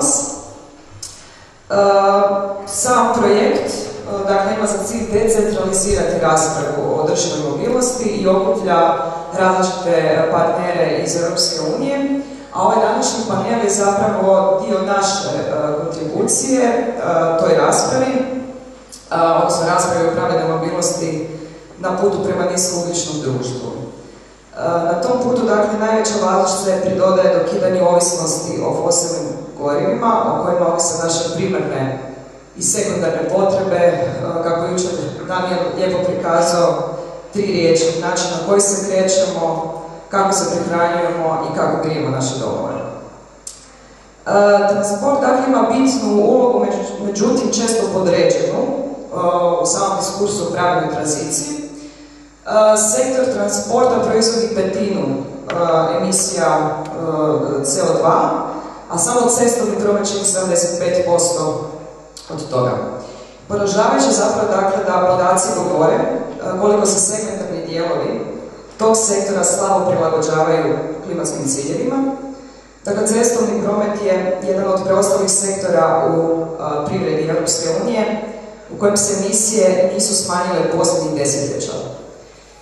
Mobility Atlas. Sam projekt dakle, ima za cilj decentralizirati raspravu o održivoj mobilnosti i okuplja različite partnere iz Europske unije, a ovaj današnji panel je zapravo dio naše kontribucije toj raspravi odnosno raspravi o pravednoj mobilnosti na putu prema niskougljičnom društvu. Na tom putu, dakle, najveća važnost se pridodaje dokidanju ovisnosti o fosilnim gorivima, o kojima ovise naše primarne i sekundarne potrebe, kako je jučer Daniel lijepo prikazao, tri riječi, način na koji se krećemo, kako se prehranjujemo i kako grijemo naše domove. Transport dakle ima bitnu ulogu, međutim često podređenu u samom diskursu o pravilnoj tranziciji. Sektor transporta proizvodi petinu emisija CO2, a samo cestovni promet čini 75% od toga. Poražavajuće zapravo dakle da podaci govore koliko se segmentarni dijelovi tog sektora slabo prilagođavaju klimatskim ciljevima. Dakle, cestovni promet je jedan od preostalih sektora u privredi Europske unije u kojem se emisije nisu smanjile u posljednjih desetljeća.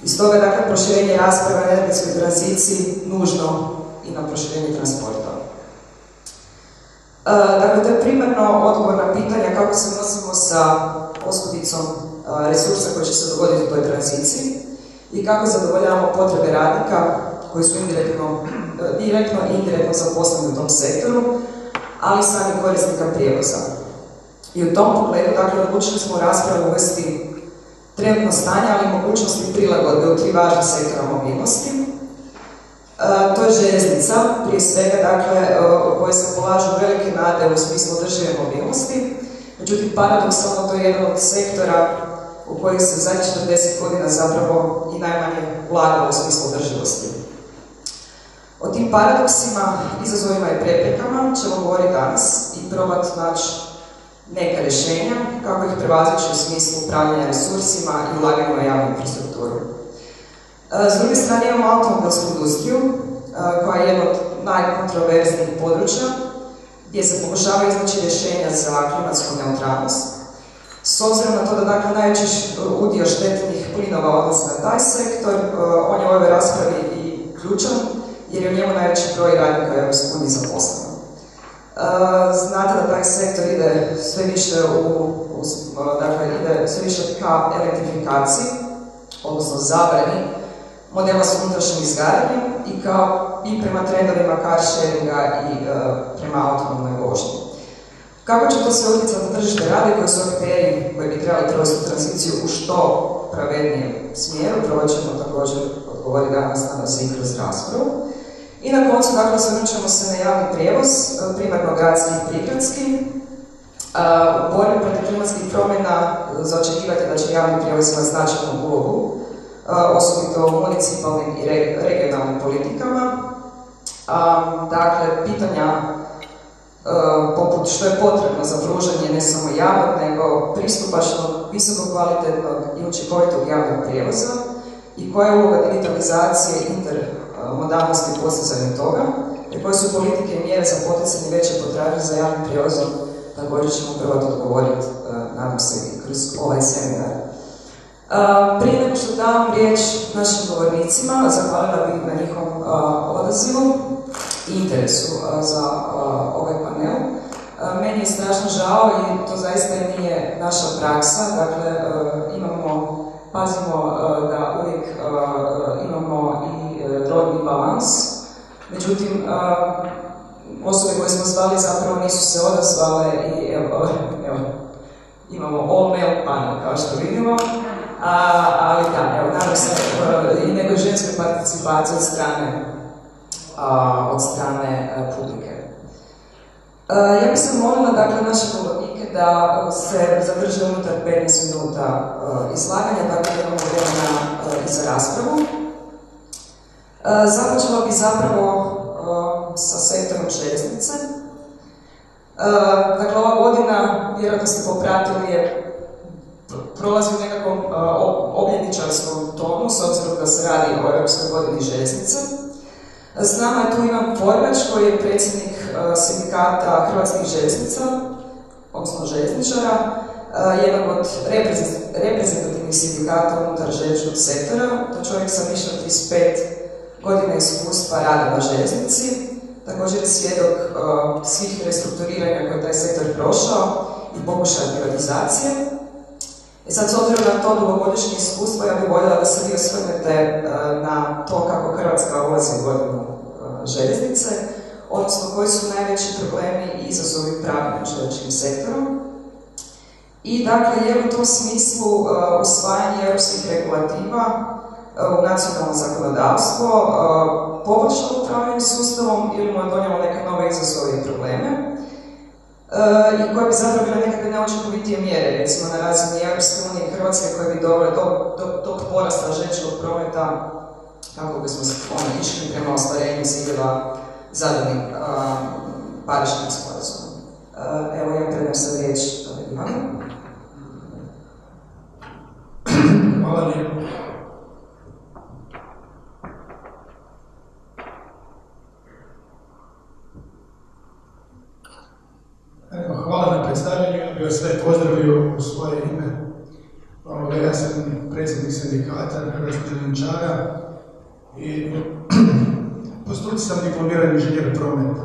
I stoga, dakle, proširenje rasprave o energetskoj tranziciji nužno i na proširenje transporta. E, dakle, to je primarno odgovor na pitanja kako se nosimo sa oskudicom e, resursa koji će se dogoditi u toj tranziciji i kako zadovoljavamo potrebe radnika koji su indirektno, e, direktno i indirektno zaposleni u tom sektoru, ali sami korisnika prijevoza. I u tom pogledu, dakle, odlučili smo raspravu uvesti trenutno stanje, ali i mogućnosti prilagodbe u tri važne sektora mobilnosti. E, to je željeznica, prije svega, dakle, e, u kojoj se polažu velike nade u smislu održive mobilnosti. Međutim, paradoksalno to je jedan od sektora u kojih se zadnjih 40 godina zapravo i najmanje ulagalo u smislu održivosti. O tim paradoksima, izazovima i preprekama ćemo govoriti danas i probati naći neka rješenja kako ih prevazići u smislu upravljanja resursima i ulaganja u javnu infrastrukturu. E, s druge strane imamo automobilsku industriju e, koja je jedna od najkontroverznijih područja gdje se pokušava iznaći rješenja za klimatsku neutralnost. S obzirom na to da dakle, najveći udio štetnih plinova odnosi na taj sektor, e, on je u ovoj raspravi i ključan jer je u njemu najveći broj radnika u EU zaposlen. Znate da taj sektor ide sve više u, dakle, ide sve više ka elektrifikaciji, odnosno zabrani modela s unutrašnjim izgaranjem i kao i prema trendovima car sharinga i e, prema autonomnoj vožnji. Kako će to sve utjecati na tržište rada koji su akteri koji bi trebali provesti tranziciju u što pravednijem smjeru, probat ćemo također odgovoriti danas na kroz raspravu. I na koncu, dakle, ćemo se na javni prijevoz, e, primarno gradski i prigradski. E, u borbi protiv klimatskih promjena za očekivati da će javni prijevoz imati značajnu ulogu, e, osobito u municipalnim i regionalnim politikama. Dakle, pitanja poput što je potrebno za pružanje ne samo javnog, nego pristupačnog, visoko kvalitetnog i učinkovitog javnog prijevoza i koja je uloga digitalizacije inter modalnosti postizanja toga, i koje su politike i mjere za poticanje veće potražnje za javnim prijevozom, također ćemo prvo odgovoriti, e, nadam se, kroz ovaj seminar. E, prije nego što dam riječ našim govornicima, zahvalila bih na njihovom e, odazivu i interesu za ovaj panel. Meni je strašno žao i to zaista nije naša praksa, dakle imamo, pazimo da uvijek imamo i rodni balans. Međutim, osobe koje smo zvali zapravo nisu se odazvale i evo, evo imamo all male panel kao što vidimo. A, ali da, evo, nadam se i nekoj ženskoj participaciji od strane, a, od strane a, publike. ja bih se molila, dakle, naše govornike da se zadrže unutar 15 minuta izlaganja, dakle, da imamo vremena i za raspravu. E, započela bi zapravo e, sa sektorom željeznice. E, dakle, ova godina, vjerojatno ste popratili, je prolazi u nekakvom obljedničarskom tomu, s obzirom da se radi o Europskoj godini željeznica. S nama je tu Ivan Porvač, koji je predsjednik sindikata Hrvatskih željeznica, odnosno željezničara, jedan od reprezentativnih sindikata unutar željezničkog sektora. To čovjek sa više od 35 godina iskustva rada na željeznici, također je svjedok svih restrukturiranja koje taj sektor prošao i pokušaja privatizacije. I sad, s obzirom na to dugogodišnje iskustvo, ja bih voljela da se vi osvrnete na to kako Hrvatska ulazi u godinu željeznice, odnosno koji su najveći problemi i izazovi upravljanja željezničkim sektorom. I dakle, je u tom smislu usvajanje europskih regulativa u nacionalno zakonodavstvo poboljšalo upravljanje sustavom ili mu je donijelo neke nove izazove i probleme i koje bi zapravo bile nekakve neočekovitije mjere, recimo na razini Europske unije i Hrvatske koje bi dovele do, do tog porasta željezničkog prometa kako bismo ono, išli prema ostvarenju ciljeva zadanih Pariškim sporazumom. Evo ja predam sad riječ. Hvala lijepo. Evo, hvala na predstavljanju, ja bih vas sve pozdravio u svoje ime. Ovoga, ja sam predsjednik sindikata Hrvatskog željezničara i po sam diplomirani inženjer prometa.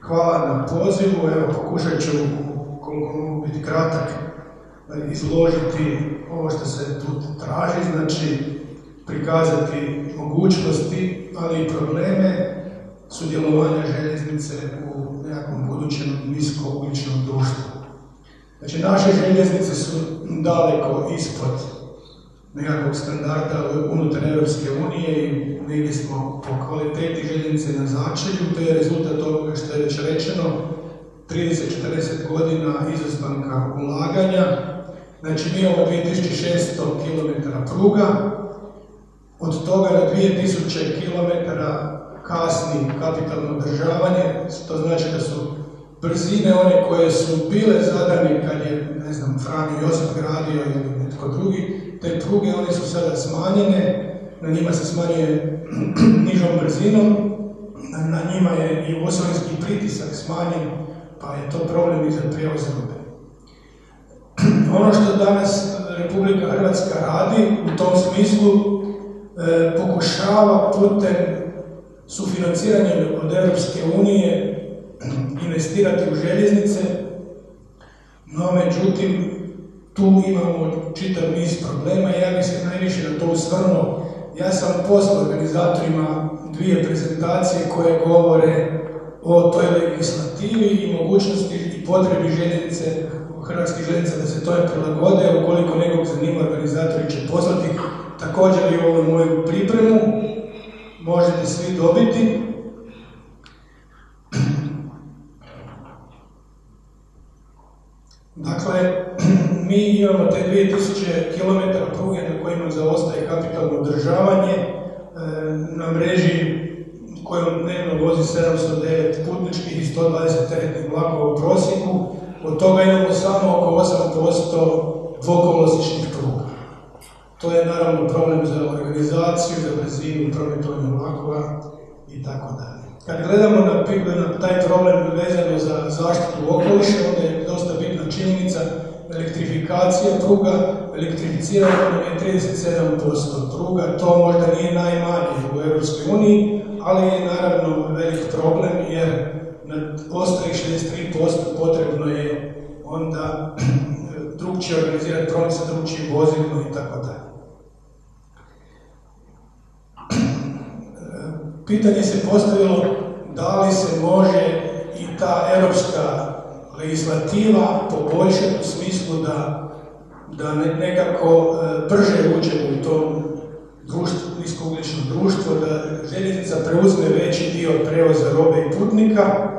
Hvala na pozivu, evo pokušat ću koliko mogu biti kratak izložiti ovo što se tu traži, znači prikazati mogućnosti, ali i probleme sudjelovanja željeznice u nekakvom budućem niskougljičnom društvu. Znači, naše željeznice su daleko ispod nekakvog standarda unutar Europske unije i negdje smo po kvaliteti željeznice na začelju. To je rezultat toga što je već rečeno, 30-40 godina izostanka ulaganja. Znači, mi imamo 2600 km pruga, od toga na 2000 km kasni kapitalno održavanje, to znači da su brzine one koje su bile zadane kad je, ne znam, Franjo Josip gradio ili netko drugi, te pruge one su sada smanjene, na njima se smanjuje nižom brzinom, na njima je i osovinski pritisak smanjen, pa je to problem i za prijevoz robe. Ono što danas Republika Hrvatska radi u tom smislu e, pokušava putem sufinanciranjem od Europske unije investirati u željeznice, no međutim tu imamo čitav niz problema i ja bih se najviše na to usvrnuo. Ja sam poslao organizatorima dvije prezentacije koje govore o toj legislativi i mogućnosti i potrebi željeznice, hrvatskih željeznica da se tome prilagode, ukoliko nekog zanima organizatori će poslati također i ovu moju pripremu, možete svi dobiti. Dakle, mi imamo te 2000 km pruge na kojima zaostaje kapitalno održavanje e, na mreži kojom dnevno vozi 709 putničkih i 120 teretnih vlakova u prosjeku, od toga imamo samo oko 8% dvokolosičnih pruga. To je naravno problem za organizaciju, za brzinu, prometovanje vlakova i tako dalje. Kad gledamo na, na taj problem vezano za zaštitu okoliša, onda je dosta činjenica elektrifikacija pruga, elektrificirano je 37% pruga, to možda nije najmanje u EU, ali je naravno velik problem jer na ostalih 63% potrebno je onda drugčije organizirati promet sa drugčijim vozilima i tako dalje. Pitanje se postavilo da li se može i ta europska legislativa poboljšati u smislu da, da nekako e, brže uđemo u to društvo, niskougljično društvo, da željeznica preuzme veći dio prevoza robe i putnika.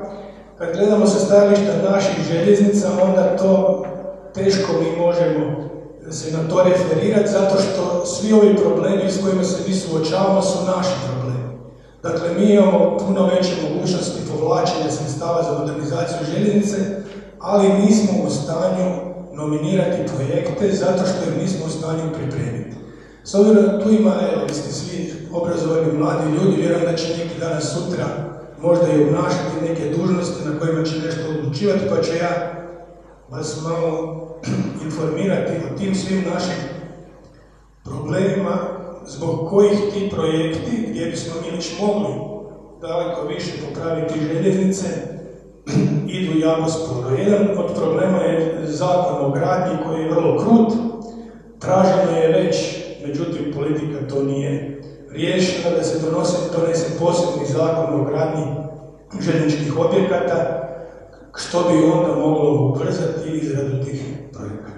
Kad gledamo sa stajališta naših željeznica, onda to teško mi možemo se na to referirati, zato što svi ovi problemi s kojima se mi suočavamo su naši problemi. Dakle, mi imamo puno veće mogućnosti povlačenja sredstava za modernizaciju željeznice, ali nismo u stanju nominirati projekte zato što ih nismo u stanju pripremiti. S obzirom tu ima, evo, vi ste svi obrazovani mladi ljudi, vjerujem da će neki danas sutra možda i obnašati neke dužnosti na kojima će nešto odlučivati, pa ću ja vas malo informirati o tim svim našim problemima zbog kojih ti projekti, gdje bismo mi već mogli daleko više popraviti željeznice, idu jako sporo. Jedan od problema je zakon o gradnji koji je vrlo krut, traženo je već, međutim politika to nije riješila, da se donose, donese posebni zakon o gradnji željezničkih objekata, što bi onda moglo ubrzati izradu tih projekata.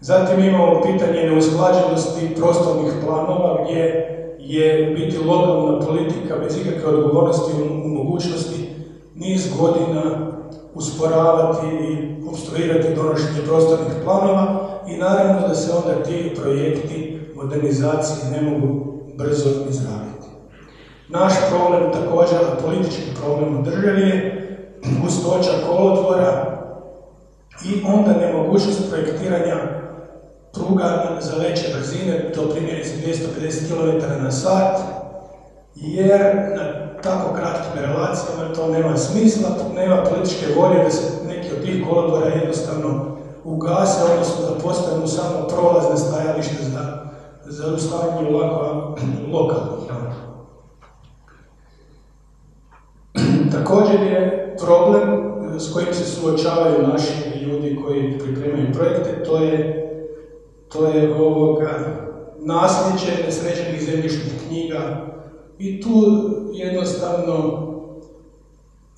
Zatim imamo pitanje neusklađenosti prostornih planova gdje je biti lokalna politika bez ikakve odgovornosti u mogućnosti niz godina usporavati i obstruirati donošenje prostornih planova i naravno da se onda ti projekti modernizacije ne mogu brzo izraditi. Naš problem također, politički problem u državi je gustoća kolodvora i onda nemogućnost projektiranja pruga za veće brzine, to primjerice 250 km na sat, jer na tako kratkim relacijama to nema smisla, nema političke volje da se neki od tih kolodvora jednostavno ugase, odnosno da postanu samo prolazne stajalište za, za ovako lokalnih. Također je problem s kojim se suočavaju naši ljudi koji pripremaju projekte, to je, to je ovoga nasljeđe nesređenih zemljišnih knjiga i tu jednostavno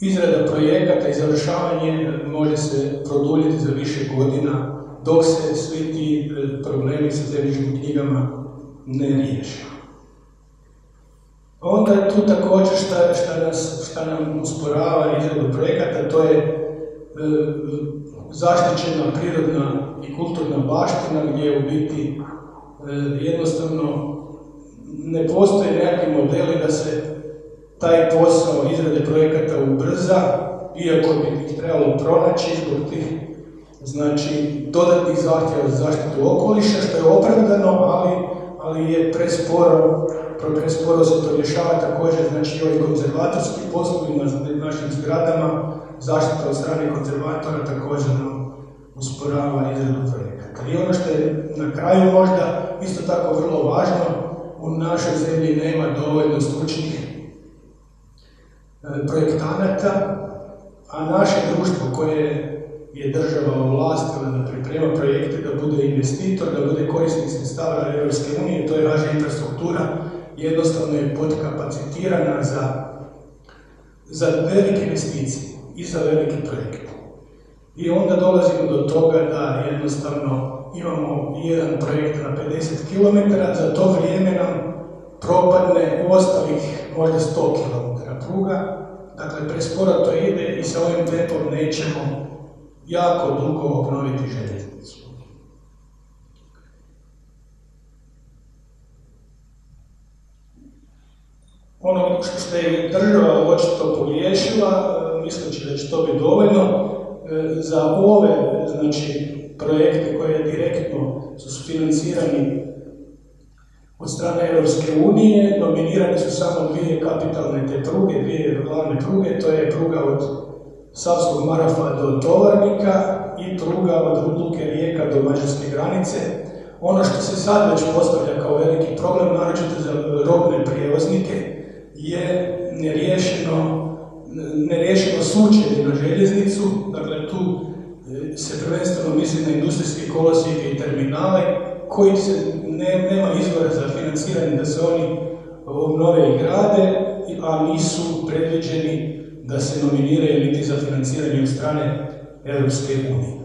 izrada projekata i završavanje može se produljiti za više godina dok se svi ti e, problemi sa zemljišnim knjigama ne riješe. Onda je tu također šta, šta, nas, šta nam usporava izradu projekata, to je e, zaštićena prirodna i kulturna baština gdje u biti e, jednostavno ne postoje nekakvi modeli da se taj posao izrade projekata ubrza, iako bi ih trebalo pronaći zbog tih znači, dodatnih zahtjeva za zaštitu okoliša, što je opravdano, ali, ali je presporo, presporo se to rješava. Također, znači i ovi konzervatorski poslovi na našim zgradama, zaštita od strane konzervatora također usporava izradu projekata. I ono što je na kraju možda isto tako vrlo važno, u našoj zemlji nema dovoljno stručnih e, projektanata, a naše društvo koje je država ovlastila da priprema projekte, da bude investitor, da bude korisnik sredstava Europske unije, to je naša infrastruktura, jednostavno je podkapacitirana za, za velike investicije i za velike projekte. I onda dolazimo do toga da jednostavno imamo jedan projekt na 50 km, za to vrijeme nam propadne u ostalih možda 100 km pruga, dakle presporo to ide i sa ovim tempom nećemo jako dugo obnoviti željeznicu. Ono što je država očito pogriješila, misleći da će to biti dovoljno, e, za ove znači, projekte koje direktno su financirani od strane Europske unije, nominirane su samo dvije kapitalne te pruge, dvije glavne pruge, to je pruga od Savskog Marafa do Tovarnika i pruga od Luke Rijeka do mađarske granice. Ono što se sad već postavlja kao veliki problem, naročito za robne prijevoznike, je neriješeno, neriješeno sučenje na željeznicu, dakle tu se prvenstveno misli na industrijske kolosijeke i terminale koji se ne, nema izvora za financiranje da se oni obnove i grade, a nisu predviđeni da se nominiraju niti za financiranje od strane Europske unije.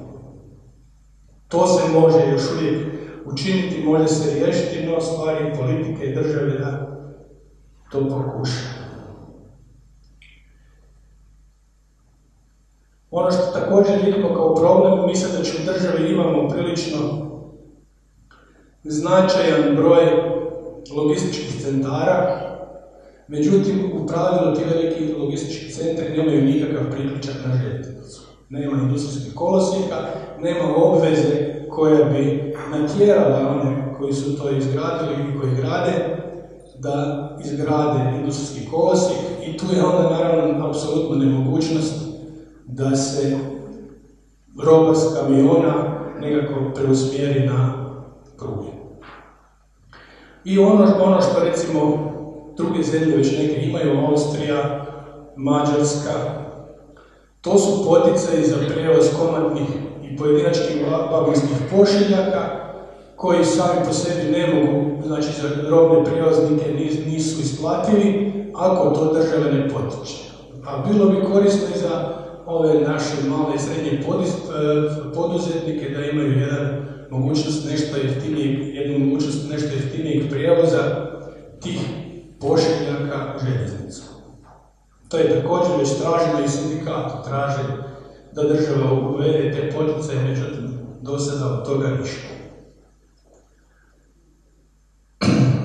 To se može još uvijek učiniti, može se riješiti, no stvari politike i države da to pokuša. Ono što također vidimo kao problem, mislim da će u državi imamo prilično značajan broj logističkih centara, međutim u pravilu ti veliki logistički centri nemaju nikakav priključak na željeznicu. Nema industrijskih kolosijeka nema obveze koja bi natjerala one koji su to izgradili i koji grade da izgrade industrijski kolosijek i tu je onda naravno apsolutno nemogućnost da se roba s kamiona nekako preusmjeri na pruge. I ono, ono što recimo druge zemlje već neke imaju, Austrija, Mađarska, to su poticaji za prijevoz komadnih i pojedinačnih vagonskih pošiljaka koji sami po sebi ne mogu, znači za robne prijevoznike nisu isplativi ako to države ne potiče. A bilo bi korisno i za ove naše male i srednje e, poduzetnike da imaju jedan mogućnost nešto jeftinijeg, jednu mogućnost nešto jeftinijeg prijevoza tih pošiljaka u željeznicu. To je također već traženo i sindikat traže da država uvede te poticaje, međutim do sada od toga ništa.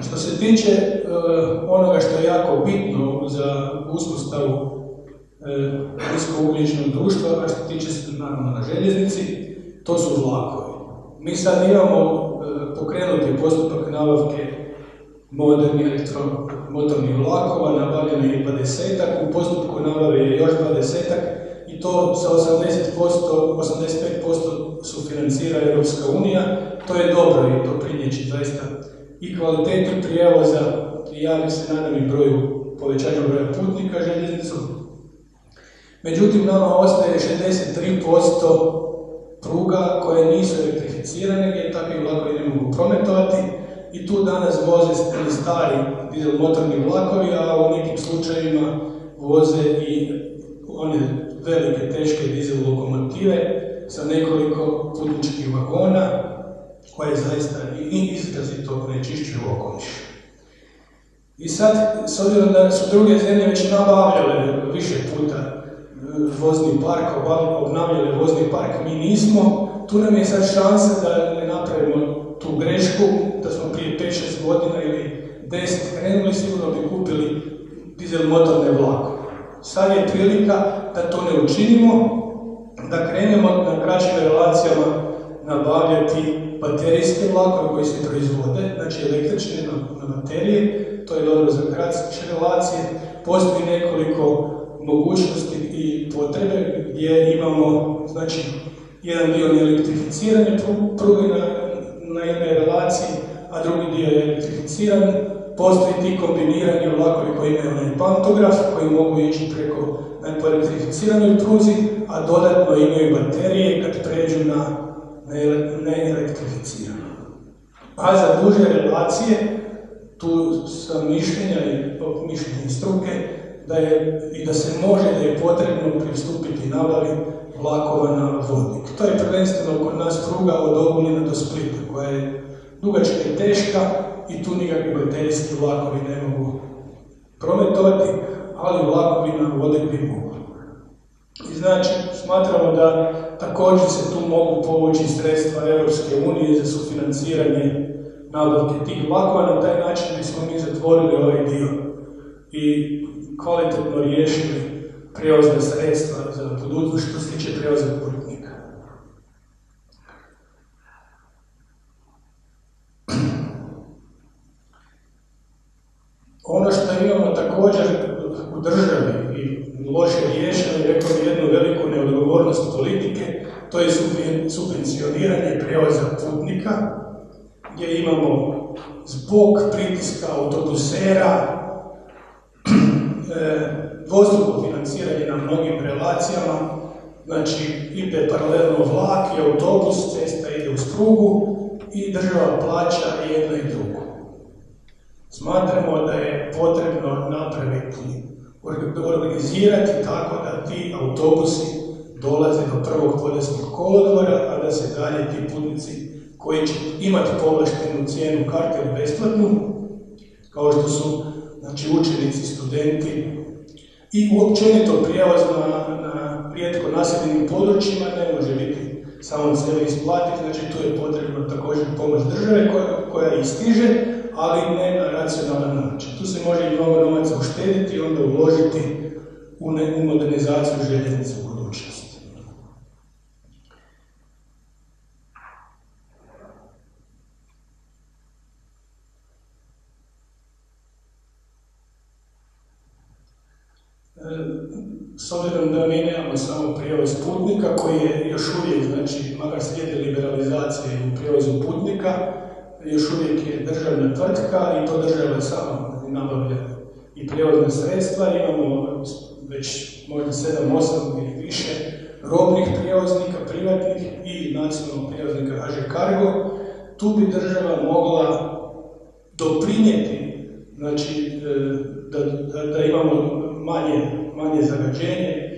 Što se tiče e, onoga što je jako bitno za uspostavu e, društva, a što tiče se naravno na željeznici, to su vlakovi. Mi sad imamo e, pokrenuti postupak nabavke modernih elektromotornih vlakova, nabavljeno je 20 u postupku nabave je još 20 i to sa 80%, 85% sufinancira Europska unija. To je dobro i to prinjeći zaista i kvalitetu prijevoza i ja se nadam i broju povećanja broja putnika željeznicom. Međutim, nama ostaje 63% pruga koje nisu elektrificirane, gdje takvi vlakovi ne mogu prometovati i tu danas voze stari dizel motorni vlakovi, a u nekim slučajevima voze i one velike, teške dizel lokomotive sa nekoliko putničkih vagona, koje zaista i izrazito onečišćuju okoliš. I sad, s obzirom da su druge zemlje već nabavljale više puta vozni park, obnavljale vozni park, mi nismo, tu nam je sad šansa da ne napravimo tu grešku, da smo prije 5-6 godina ili 10 krenuli, sigurno bi kupili dizel motorne vlakove. Sad je prilika da to ne učinimo, da krenemo na kraćim relacijama nabavljati baterijske vlakove koji se proizvode, znači električne na, baterije, to je dobro za kratke relacije. Postoji nekoliko mogućnosti i potrebe gdje imamo znači, jedan dio neelektrificirane pruge na, na jednoj relaciji, a drugi dio je elektrificiran. Postoji ti kombinirani vlakovi koji imaju onaj pantograf, koji mogu ići preko na elektrificiranoj pruzi, a dodatno imaju baterije kad pređu na neelektrificirano. A za duže relacije, tu sam mišljenja i mišljenja struke, da je, i da se može, da je potrebno pristupiti nabavi vlakova na vodnik. To je prvenstveno kod nas pruga od Ogulina do Splita, koja je dugačka i teška i tu nikakvi baterijski vlakovi ne mogu prometovati, ali vlakovi na vodnik bi mogu. I znači, smatramo da također se tu mogu povući sredstva Europske unije za sufinanciranje nabavke tih vlakova, na taj način bismo mi zatvorili ovaj dio i kvalitetno riješili prijevozne sredstva za budućnost što se tiče prijevoza putnika. Ono što imamo također u državi i loše riješeno, rekao bi jednu veliku neodgovornost politike, to je subvencioniranje prijevoza putnika, gdje imamo zbog pritiska autobusera, e, dvostruko financiranje na mnogim relacijama, znači ide paralelno vlak i autobus, cesta ide u strugu i država plaća jedno i drugo. Smatramo da je potrebno napraviti, organizirati tako da ti autobusi dolaze do prvog podesnog kolodvora, a da se dalje ti putnici koji će imati povlaštenu cijenu karte besplatnu, kao što su znači, učenici, studenti, i uopćenito prijevoz na, na rijetko naseljenim područjima ne može biti samo sebe isplatiti, znači tu je potrebno također pomoć države koja, koja istiže, ali ne na racionalan način. Tu se može i mnogo novaca uštediti i onda uložiti u, ne, u modernizaciju željeznice u budućnosti. S obzirom da mi nemamo samo prijevoz putnika koji je još uvijek, znači, makar slijede liberalizacije u prijevozu putnika, još uvijek je državna tvrtka i to država samo nabavlja i prijevozna sredstva. Imamo već možda 7, 8 ili više robnih prijevoznika, privatnih i nacionalnog prijevoznika HŽ Cargo. Tu bi država mogla doprinijeti znači, e, da, da imamo manje, manje zagađenje e,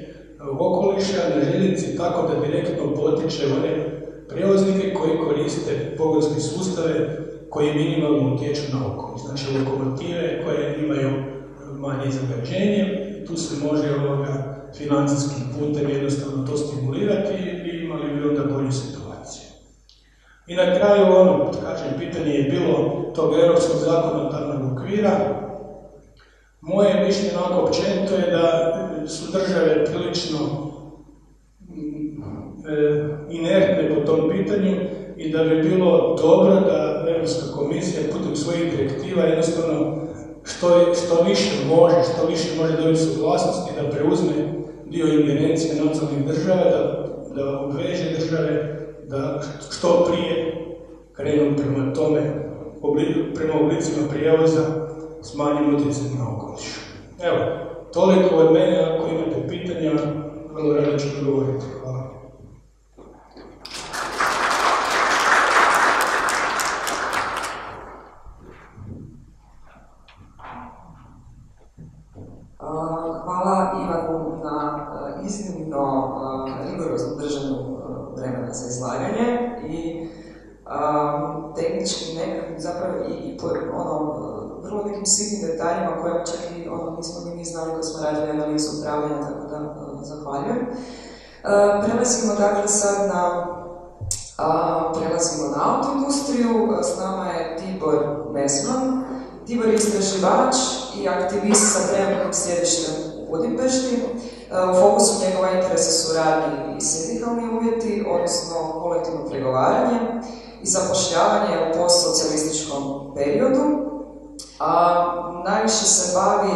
okoliša na željeznici tako da direktno potiče one prijevoznike koji koriste pogonske sustave koji minimalno utječu na okoliš. Znači lokomotive koje imaju manje zagađenje, tu se može ovoga financijskim putem jednostavno to stimulirati i imali bi onda bolju situaciju. I na kraju ono, kažem, pitanje je bilo tog europskog zakonodavnog okvira. Moje mišljenje onako općenito je da su države prilično e, inertne po tom pitanju i da bi bilo dobro da Europska komisija putem svojih direktiva jednostavno što, što više može, što više može dobiti suglasnosti da preuzme dio ingerencije nacionalnih država, da, da obveže države da što prije krenu prema tome, prema oblicima prijevoza s manjim utjecajem na okoliš. Evo, toliko od mene, ako imate pitanja, vrlo rado ću odgovoriti. Hvala Ivanu na iznimno rigorozno držanju vremena za izlaganje i tehničkim nekakvim zapravo i, i ono, vrlo nekim sitnim detaljima koje čak i ono, nismo ni mi znali kad smo radili analizu upravljanja, tako da zahvaljujem. Prelazimo dakle sad na a, prelazimo na autoindustriju. S nama je Tibor Mesman. Tibor je istraživač i aktivist sa trenutnim sjedištem u Budimpešti. U fokusu njegova interesa su radni i sindikalni uvjeti, odnosno kolektivno pregovaranje i zapošljavanje u postsocijalističkom periodu. A, najviše se bavi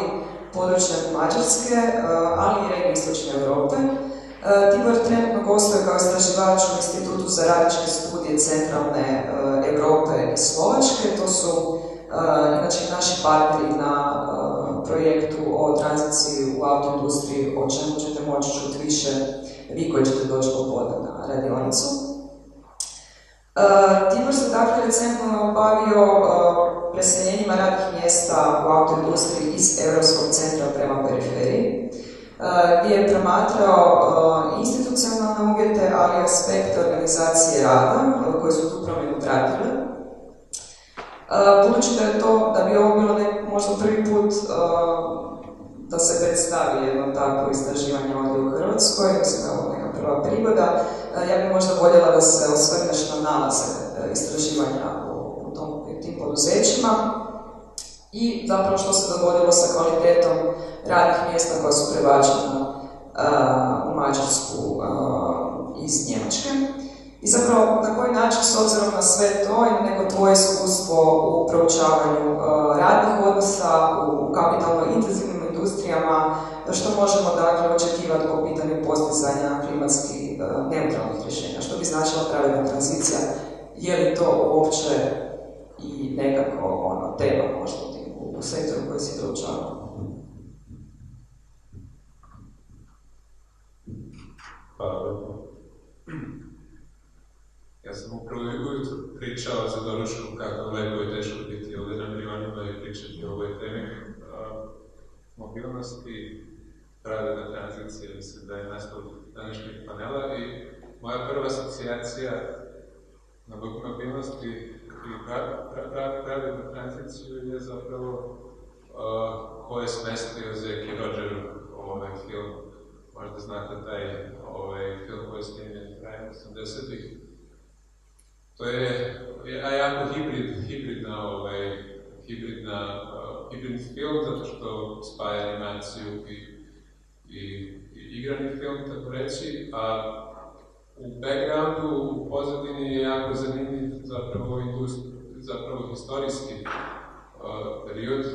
područjem Mađarske, ali i regije Istočne Europe. Tibor trenutno gostuje kao istraživač u Institutu za radičke studije Centralne Europe i Slovačke. To su inače naši partneri na projektu o tranziciji u autoindustriji, o čemu ćete moći čuti više vi koji ćete doći popodne na radionicu. Tibor se dakle recentno bavio preseljenjima radnih mjesta u autoindustriji iz Europskog centra prema periferiji, uh, gdje je promatrao institucionalne uvjete, ali i aspekte organizacije rada koji su tu promjenu pratile. Budući da je to, da bi ovo bilo možda prvi put da se predstavi jedno takvo istraživanje ovdje u Hrvatskoj, mislim da je ovo neka prva prigoda. Ja bih možda voljela da se osvrneš na nalaze e, istraživanja poduzećima i zapravo što se dogodilo sa kvalitetom radnih mjesta koja su prebačena u Mađarsku iz Njemačke. I zapravo na koji način, s obzirom na sve to i neko tvoje iskustvo u proučavanju radnih odnosa, u kapitalno intenzivnim industrijama, što možemo dakle očekivati po pitanju postizanja klimatski neutralnih rješenja, što bi značila pravilna tranzicija, je li to uopće i nekako ono, tema možda u, sektoru koji se proučava? Hvala Ja sam upravo ujutro pričao za Dorušku kako lepo je teško biti ovdje na Milionima i pričati o ovoj temi mobilnosti, pravedna tranzicija, mislim da je nastav današnjeg panela i moja prva asocijacija na mobilnosti i pravednu tranziciju je zapravo uh, ko je smestio Zeki Roger ovaj film. Možda znate taj ovaj film koji je snimljen krajem 80-ih. To je, a jako hibrid, hibridna, ovaj, hibridna hibridni film, zato što spaja animaciju i, i, i igrani film, tako reći, a u backgroundu, u pozadini je jako zanimljiv zapravo, industri, zapravo historijski uh, period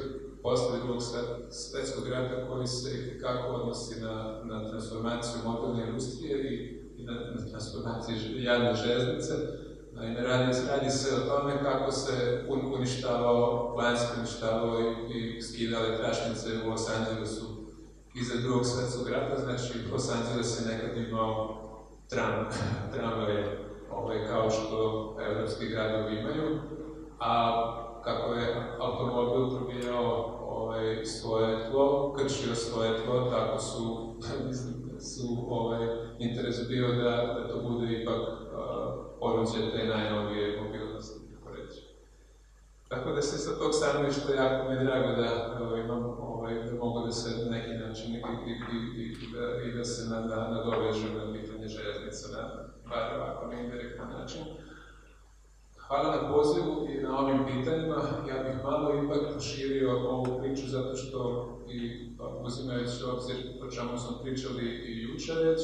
poslije drugog svjetskog rata koji se kako odnosi na, na transformaciju moderne industrije i, i na, na transformaciju javne željeznice. Naime, radi, radi se o tome kako se uništavao, planski uništavao i, i skidale trašnice u Los Angelesu iza drugog svjetskog rata, znači Los Angeles je nekad imao tramvaje ovaj, kao što evropski gradovi imaju, a kako je automobil probijao ovaj, svoje tlo, kršio svoje tlo, tako su, su ovaj, interes bio da, da to bude ipak uh, oruđe te najnovije. Tako da se sa tog stanovišta jako mi je drago da ovaj, imam, ovaj, da mogu da se na neki način i, i, i, i, da, i da se na, na, nadovežem na pitanje železnica, na, bar ovako na indirektan način. Hvala na pozivu i na ovim pitanjima. Ja bih malo ipak proširio ovu priču zato što i pa, uzimajući obzir o čemu smo pričali i jučer već,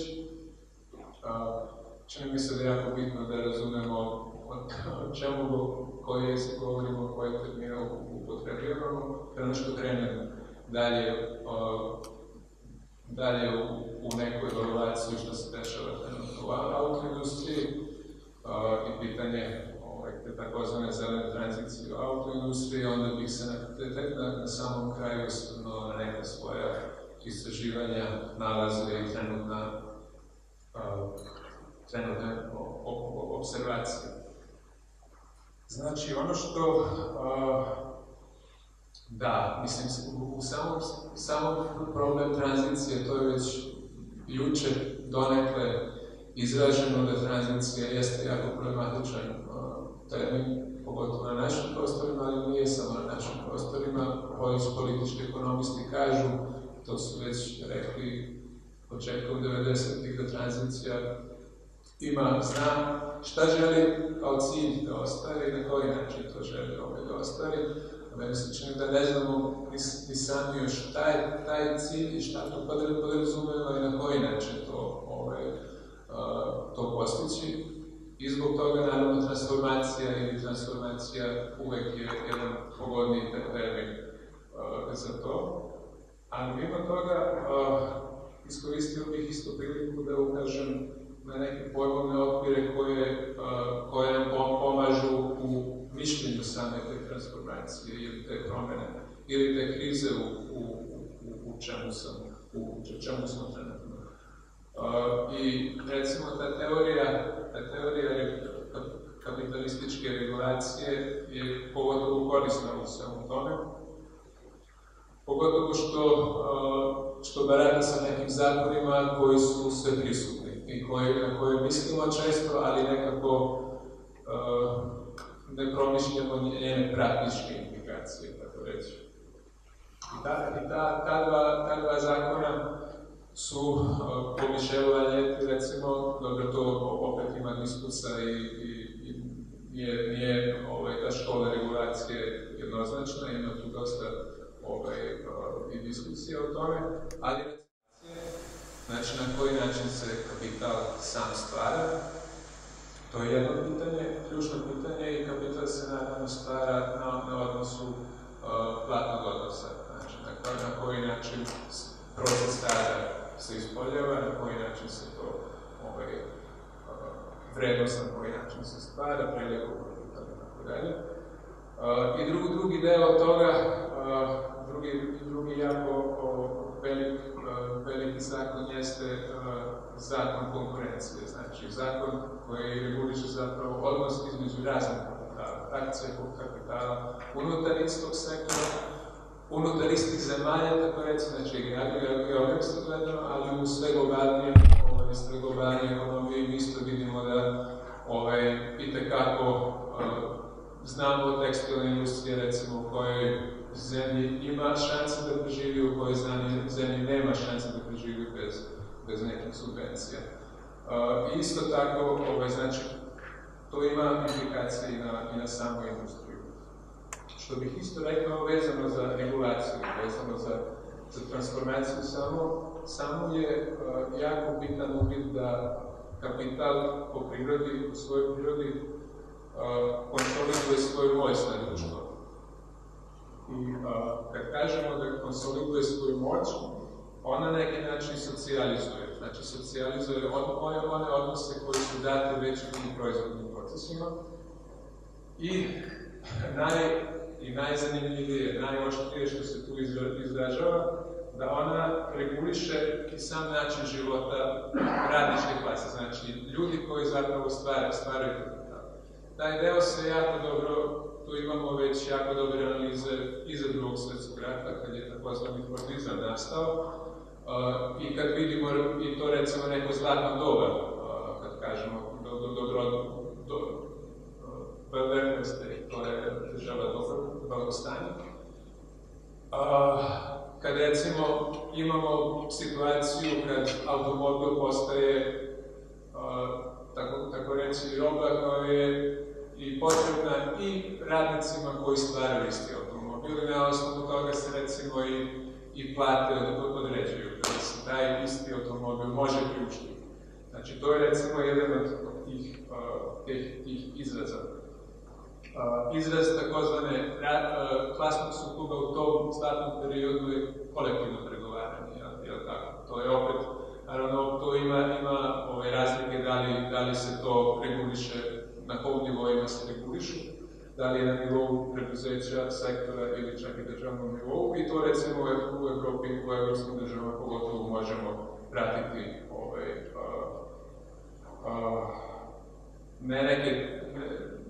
čini mi se da je jako bitno da razumemo o čemu, koji jezik govorimo, koje termine upotrebljavamo, pre nešto krenemo dalje, dalje u, u nekoj evaluaciji što se dešava u autoindustriji i pitanje te takozvane zelene tranzicije u autoindustriji, onda bih se na, na samom kraju osvrnuo na neka svoja istraživanja, nalaze i trenutna, uh, trenutne observacije. Znači, ono što, da, mislim, u, samom, problem tranzicije, to je već juče donekle izraženo da tranzicija jeste jako problematičan termin, pogotovo na našim prostorima, ali nije samo na našim prostorima. Koji su politički ekonomisti kažu, to su već rekli početkom 90-ih da tranzicija ima, zna šta želi kao cilj da ostvari i na koji način to želi ovaj da ostvari. Meni se čini da ne znamo ni, sami još taj, taj cilj i šta to podrazumeva i na koji način to, ovaj, to postići. I zbog toga, naravno, transformacija ili transformacija uvek je jedan pogodniji termin za to. A mimo toga, iskoristio bih isto priliku da ukažem na neke pojmovne okvire koje, uh, koje nam pomažu u mišljenju same te transformacije ili te promene ili te krize u, u, čemu, sam, u čemu smo trenutno. Uh, I recimo ta teorija ta teorija kapitalističke regulacije je pogotovo korisna u svemu tome, pogotovo što, što barata sa nekim zakonima koji su sve prisutni i koji, na koje mislimo često, ali nekako uh, ne promišljamo njene praktičke implikacije, tako reći. I ta, i ta, ta, dva, ta dva zakona su uh, po Michelu recimo, dobro to opet ima dispusa i, i, i nije, nije ovaj, ta škola regulacije jednoznačna, ima tu dosta ovaj, i diskusije o tome, ali znači na koji način se kapital sam stvara, to je jedno pitanje, ključno pitanje i kapital se naravno stvara na, odnosu uh, platnog odnosa, znači na, koji način proces rada se ispoljava, na koji način se to ovaj, vrednost na koji način se stvara, prelijeko kapital i tako dalje. I drugi, drugi deo toga, drugi, jako velik, veliki zakon jeste zakon konkurencije, znači zakon koji reguliše zapravo odnos između raznih kapitala, akcije kapitala unutar istog sektora unutar istih zemalja, tako reći, znači geografski gledano, ali u sve globalnije, ovaj, globalnije ekonomije mi isto vidimo da ovaj, i tekako uh, znamo o tekstilnoj industriji, recimo, u kojoj zemlji ima šanse da preživi, u kojoj zemlji, nema šanse da preživi bez, bez nekih subvencija. Uh, isto tako, ovaj, znači, to ima implikacije i na, i na samu industriju. Što bih isto rekao vezano za regulaciju, vezano za, za transformaciju samo, samo je uh, jako bitan uvid da kapital po prirodi, po svojoj prirodi uh, kontrolizuje svoju moć na. I kad kažemo da konsoliduje svoju moć, ona na neki način socijalizuje. Znači, socijalizuje one, one odnose koji su date već u proizvodnim procesima. I naj, i najzanimljivije, najoštrije što se tu izražava, da ona reguliše i sam način života radničke klase, znači ljudi koji zapravo stvaraju, stvaraju Taj deo se jako dobro, tu imamo već jako dobre analize iza drugog svjetskog rata, kad je takozvani Fordizam nastao, uh, i kad vidimo i to recimo neko zlatno doba, uh, kad kažemo do, do, do, do, do to je država dobro, blagostanje. Uh, kad recimo imamo situaciju kad automobil postaje tako, tako reći roba koja je i potrebna i radnicima koji stvaraju isti automobil i na osnovu toga se recimo i, i plate određuju da se taj isti automobil može priuštiti. Znači to je recimo jedan od tih, tih, tih izraza. Uh, izraz takozvane uh, klasnog u tom statnom periodu je kolektivno pregovaranje, jel, tako? To je opet, naravno, to ima, ima ove razlike da li, da li se to reguliše, na kom nivoima se regulišu, da li je na nivou preduzeća, sektora ili čak i državnom nivou i to recimo u Evropi, u evropskim državama pogotovo možemo pratiti ove, ne neke,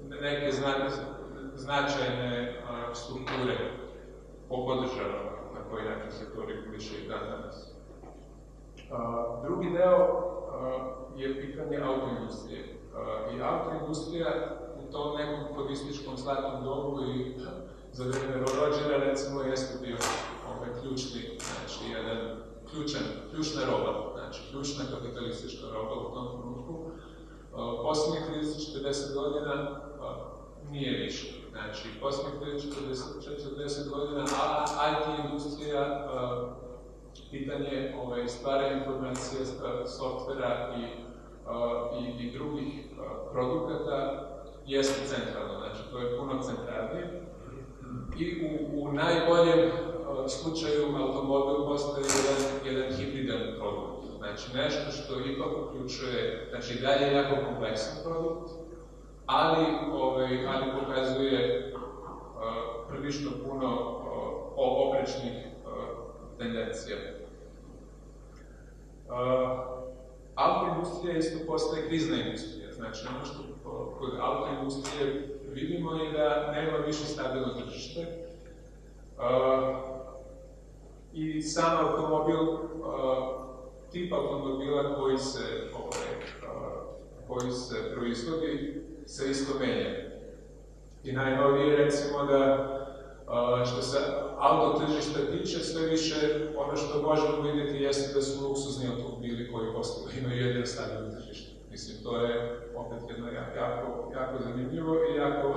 ne, neke zna, značajne strukture po podržavama koji način se to reguliše i dan danas. Drugi deo je pitanje autoindustrije. I autoindustrija u tom nekom kodističkom zlatnom dobu i za vreme rođena, recimo, jeste bio ovaj, ključni, znači, jedan ključan, ključna roba, znači, ključna kapitalistička roba u tom trenutku. Poslednjih 30-40 godina nije više. Znači, posljednjih 40 godina IT industrija, pitanje ovaj, stvaranja informacije, softvera i, i, i drugih produkata jeste centralno, znači to je puno centralnije. I u, u najboljem slučaju automobil postaje jedan, jedan hibridan produkt. Znači nešto što ipak uključuje, znači dalje jako kompleksan produkt, ali, ovaj, ali pokazuje uh, prilično puno uh, oprečnih uh, tendencija. Autoindustrija isto postaje krizna industrija. Znači, ono što kod autoindustrije vidimo je da nema više stabilno tržište. Uh, I sam automobil, uh, tip automobila koji se, ovaj, koji se proizvodi, se isto menja. I najnovije recimo da što se auto tržišta tiče, sve više ono što možemo vidjeti jeste da su luksuzni automobili koji postaju imaju jedan stabilno tržište. Mislim, to je opet jedno jako, jako zanimljivo i jako,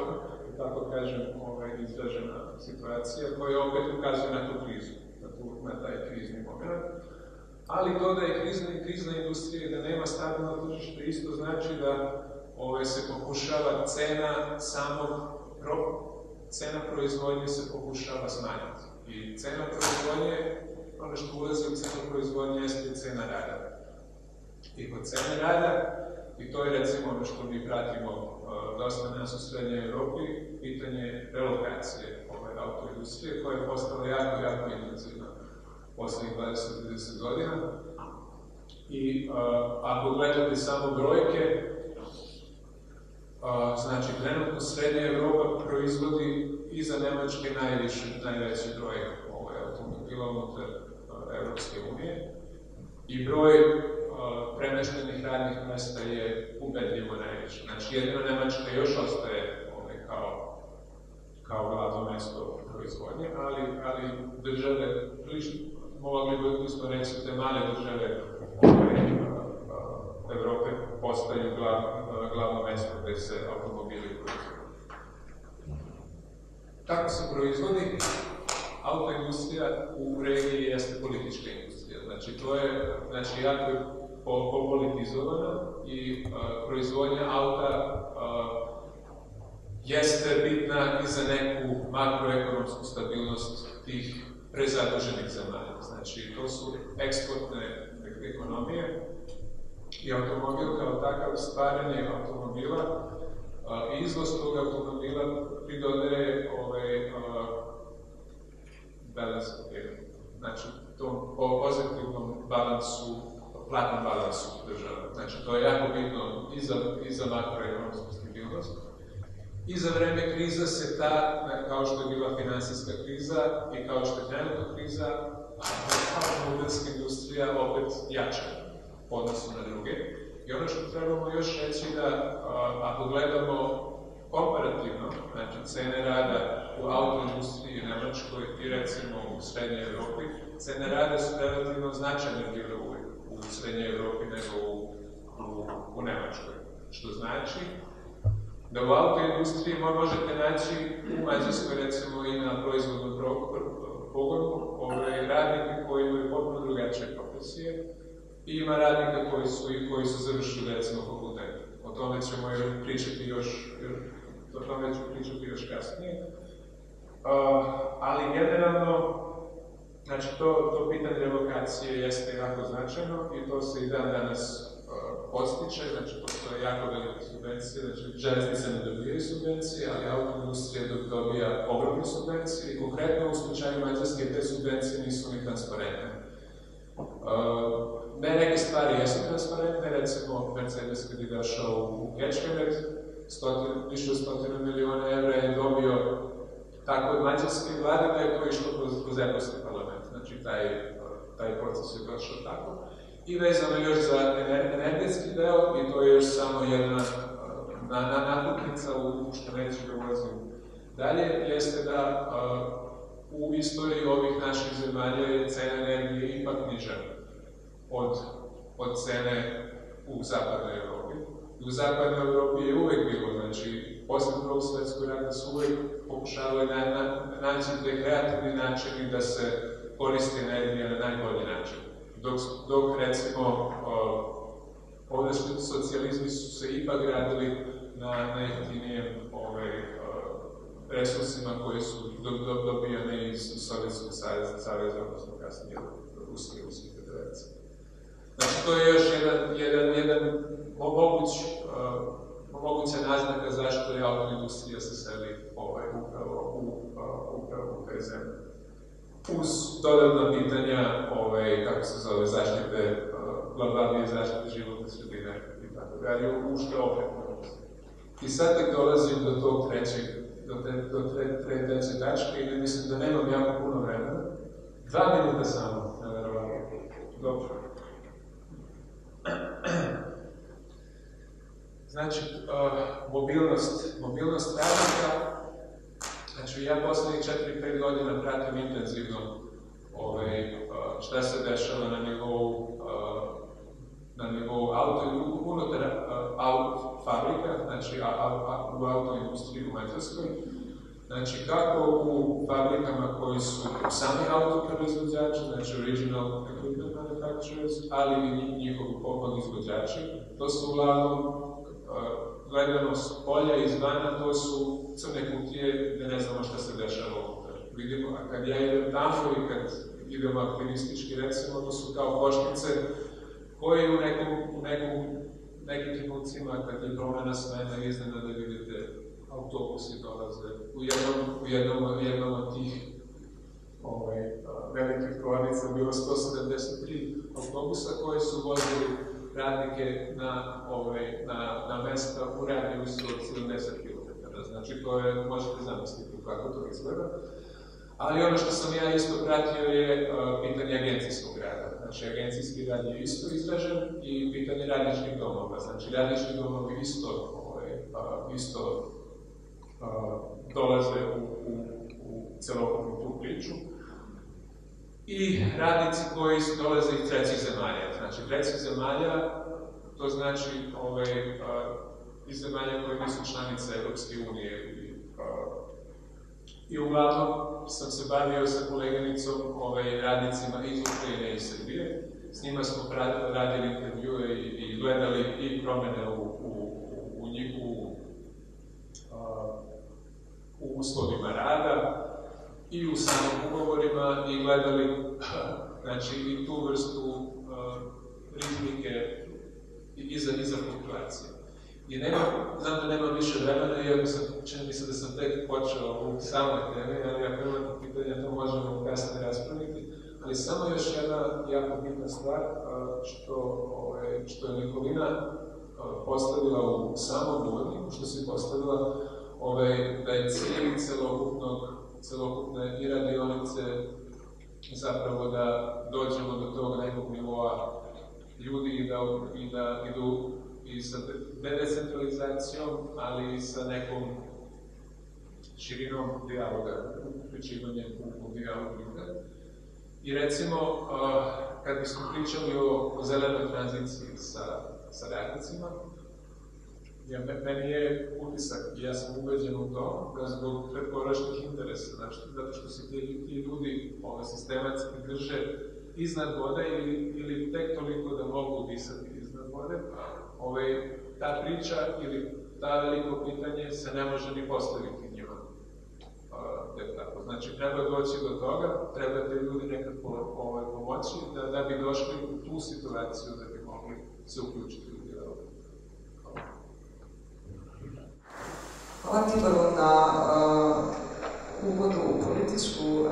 tako kažem, ovaj, izražena situacija koja opet ukazuje na tu krizu, na, tu, na taj krizni moment. Ali to da je krizna, krizna industrija da nema stabilno tržište isto znači da ovaj, se pokušava cena samog pro, cena proizvodnje se pokušava smanjiti. I cena proizvodnje, ono što ulazi u cenu proizvodnje jeste cena rada. I kod cene rada, i to je recimo ono što mi pratimo uh, dosta nas u Srednjoj Evropi, pitanje relokacije ove autoindustrije koja je postala jako, jako intenzivna poslednjih 20-30 godina. I uh, ako gledate samo brojke, znači, trenutno Srednja Evropa proizvodi iza Nemačke najviše, najveći broj ovaj, automobila unutar Evropske unije i broj premeštenih radnih mesta je ubedljivo najviše. Znači, jedino Nemačka još ostaje ovaj, kao, kao glavno mesto proizvodnje, ali, ali države, mogli bi smo reći, te male države ovaj, Evrope postaju glav, glavno mesto gde se automobili proizvode. Kako se proizvodi? Autoindustrija u regiji jeste politička industrija. Znači, to je znači, jako popolitizovana i a, proizvodnja auta a, jeste bitna i za neku makroekonomsku stabilnost tih prezaduženih zemalja. Znači, to su eksportne ekonomije i automobil kao takav stvaranje automobila i izvoz tog automobila pridodaje ovaj, balans, znači tom pozitivnom balansu, platnom balansu država. Znači, to je jako bitno i za, i za makroekonomsku stabilnost. I za vreme kriza se ta, kao što je bila finansijska kriza i kao što je trenutna kriza, automobilska industrija opet jača u odnosu na druge. I ono što trebamo još reći da, ako gledamo komparativno, znači cene rada u autoindustriji u Nemačkoj i recimo u Srednjoj Evropi, cene rada su relativno značajne bile u, u Srednjoj Evropi nego u, u, Nemačkoj. Što znači da u autoindustriji možete naći u Mađarskoj recimo i na proizvodnom pogonu ove radnike koji imaju potpuno drugačije profesije i ima radnika koji su, koji su završili recimo fakultet. O tome ćemo pričati još, o tome ću pričati još kasnije. Uh, ali generalno, znači to, to pitanje relokacije jeste jako značajno i to se i dan danas postiče, znači postoje jako velike subvencije, znači železnice ne dobijaju subvencije, ali autoindustrija dobija ogromne subvencije i konkretno u slučaju Mađarske te subvencije nisu ni transparentne. Ne neke stvari jesu transparentne, recimo Mercedes kad je došao u Kečkemet, više od stotinu miliona evra je dobio tako od mađarske vlade da je to išlo kroz Evropski parlament. Znači taj, taj proces je došao tako. I vezano još za energetski deo, i to je još samo jedna na, na, natuknica u što neću da ulazim dalje, jeste da u istoriji ovih naših zemalja je cena energije ipak niža od, od cene u zapadnoj Evropi. I u zapadnoj Evropi je uvek bilo, znači, posle prvog svetskog rata su uvek pokušavali na, na, naći te kreativni načini da se koristi na najbolji način dok, dok recimo ovde socijalizmi su se ipak gradili na najjeftinijem ovaj, resursima koji su do, do, dobijane iz Sovjetskog savjeza, odnosno kasnije Ruske, Ruske federacije. Znači, to je još jedan, jedan, jedan moguć, uh, moguća naznaka zašto je autoindustrija se seli ovaj, upravo, u, upravo u te zemlje uz dodatna pitanja, ovaj, kako se zove, zaštite, globalnije zaštite životne sredine i tako dalje, u što opet I sad tek dolazim do tog trećeg, do te, do tre, tre, treće tačke i mislim da nemam jako puno vremena. Dva minuta samo, nevjerovatno. Dobro. Znači, uh, mobilnost, mobilnost radnika Znači, ja poslednjih 4-5 godina pratim intenzivno ovaj, šta se dešava na nivou, na nivou auto, unutar auto fabrika, znači a, a, a, u u Mađarskoj. Znači, kako u fabrikama koji su sami autoproizvođači, znači original equipment manufacturers, ali i njihovi izvođači, to su uglavnom gledano s polja izvana, to su crne kutije gde ne znamo šta se dešava unutar. Vidimo, a kad ja idem tamo i kad idemo aktivistički, recimo, to su kao košnice koje u nekom, u nekom, nekim trenucima, kad je promena smena, iznenada vidite autobusi dolaze u jednom, u jednom, u jednom od tih ovaj, velikih tvornica bilo 173 autobusa koji su vozili radnike na, ovaj, na, na mesta u radijusu od 70 km. Znači, to je, možete zamisliti kako to izgleda. Ali ono što sam ja isto pratio je uh, pitanje agencijskog rada. Znači, agencijski rad je isto izražen i pitanje radničkih domova. Znači, radnički domovi isto, ovaj, uh, isto uh, dolaze u, u, u celokupnu tu priču i radnici koji dolaze iz trećih zemalja. Znači, trećih zemalja, to znači ovaj, a, iz zemalja koje nisu članice Evropske unije. I, uglavnom sam se bavio sa koleganicom ovaj, radnicima iz Ukrajine i Srbije. S njima smo radili intervjue i, i gledali i promene u, u, u, u u uslovima rada i u samim ugovorima i gledali znači, i tu vrstu rizike i iza, iza fluktuacije. I nema, znam da nema više vremena, iako sam, čini mi se da sam tek počeo u samoj temi, ali ako imate pitanja, to možemo kasnije raspraviti. Ali samo još jedna jako bitna stvar, što, ovaj, što je Nikolina postavila u samom uvodniku, što si postavila, ovaj, da je cilj celokupnog, celokupne i radionice zapravo da dođemo do tog nekog nivoa ljudi i da, i da idu i sa decentralizacijom, ali i sa nekom širinom dijaloga, uključivanjem u, dijalog I recimo, kad bismo pričali o, zelenoj tranziciji sa, sa radnicima, ja, meni je utisak, ja sam ubeđen u to, da zbog pretporašnih interesa, znači, zato što se ti, ti ljudi ove, sistematski drže iznad vode ili, ili tek toliko da mogu disati iznad vode, ove, ta priča ili ta veliko pitanje se ne može ni postaviti njima. Uh, tako. Znači, treba doći do toga, treba te ljudi nekako ovaj, pomoći da, da bi došli u tu situaciju da bi mogli se uključiti Hvala Tiboru na uh, uvodu u političku uh,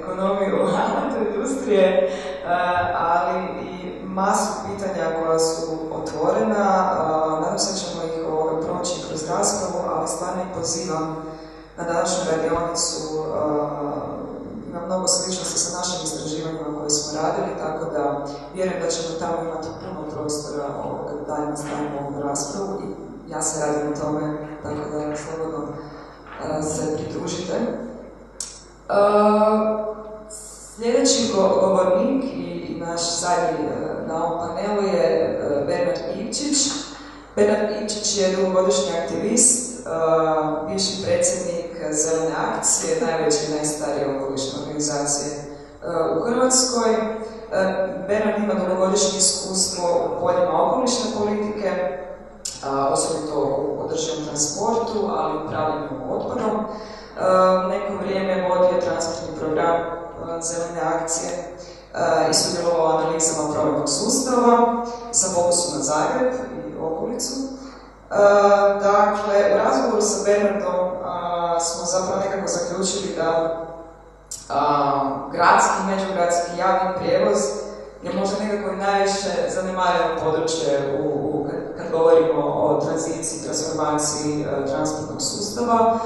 ekonomiju industrije, uh, ali i masu pitanja koja su otvorena. Uh, nadam se ćemo ih proći kroz raspravu, ali stvarno i pozivam na današnju radionicu ima mnogo sličnosti sa našim istraživanjima koje smo radili, tako da vjerujem da ćemo tamo imati puno prostora da dalje nastavimo ovu raspravu i ja se radim u tome, tako da slobodno se pridružite. Sljedeći govornik i naš zadnji na ovom panelu je Bernard Ivčić. Bernard Ivčić je dugogodišnji aktivist, bivši predsjednik Zelene akcije, najveće i najstarije okolišne organizacije u Hrvatskoj. Bernard ima dugogodišnje iskustvo u poljima okolišne politike, osobito u održivom transportu, ali i upravljanju otpadom. Neko vrijeme je vodio transportni program zelene akcije i sudjelovao u analizama prometnog sustava sa fokusom na Zagreb i okolicu. Dakle, u razgovoru sa Bernardom smo zapravo nekako zaključili da gradski i međugradski javni prijevoz je možda nekako najviše zanemareno područje u, govorimo o tranziciji, transformaciji e, transportnog sustava.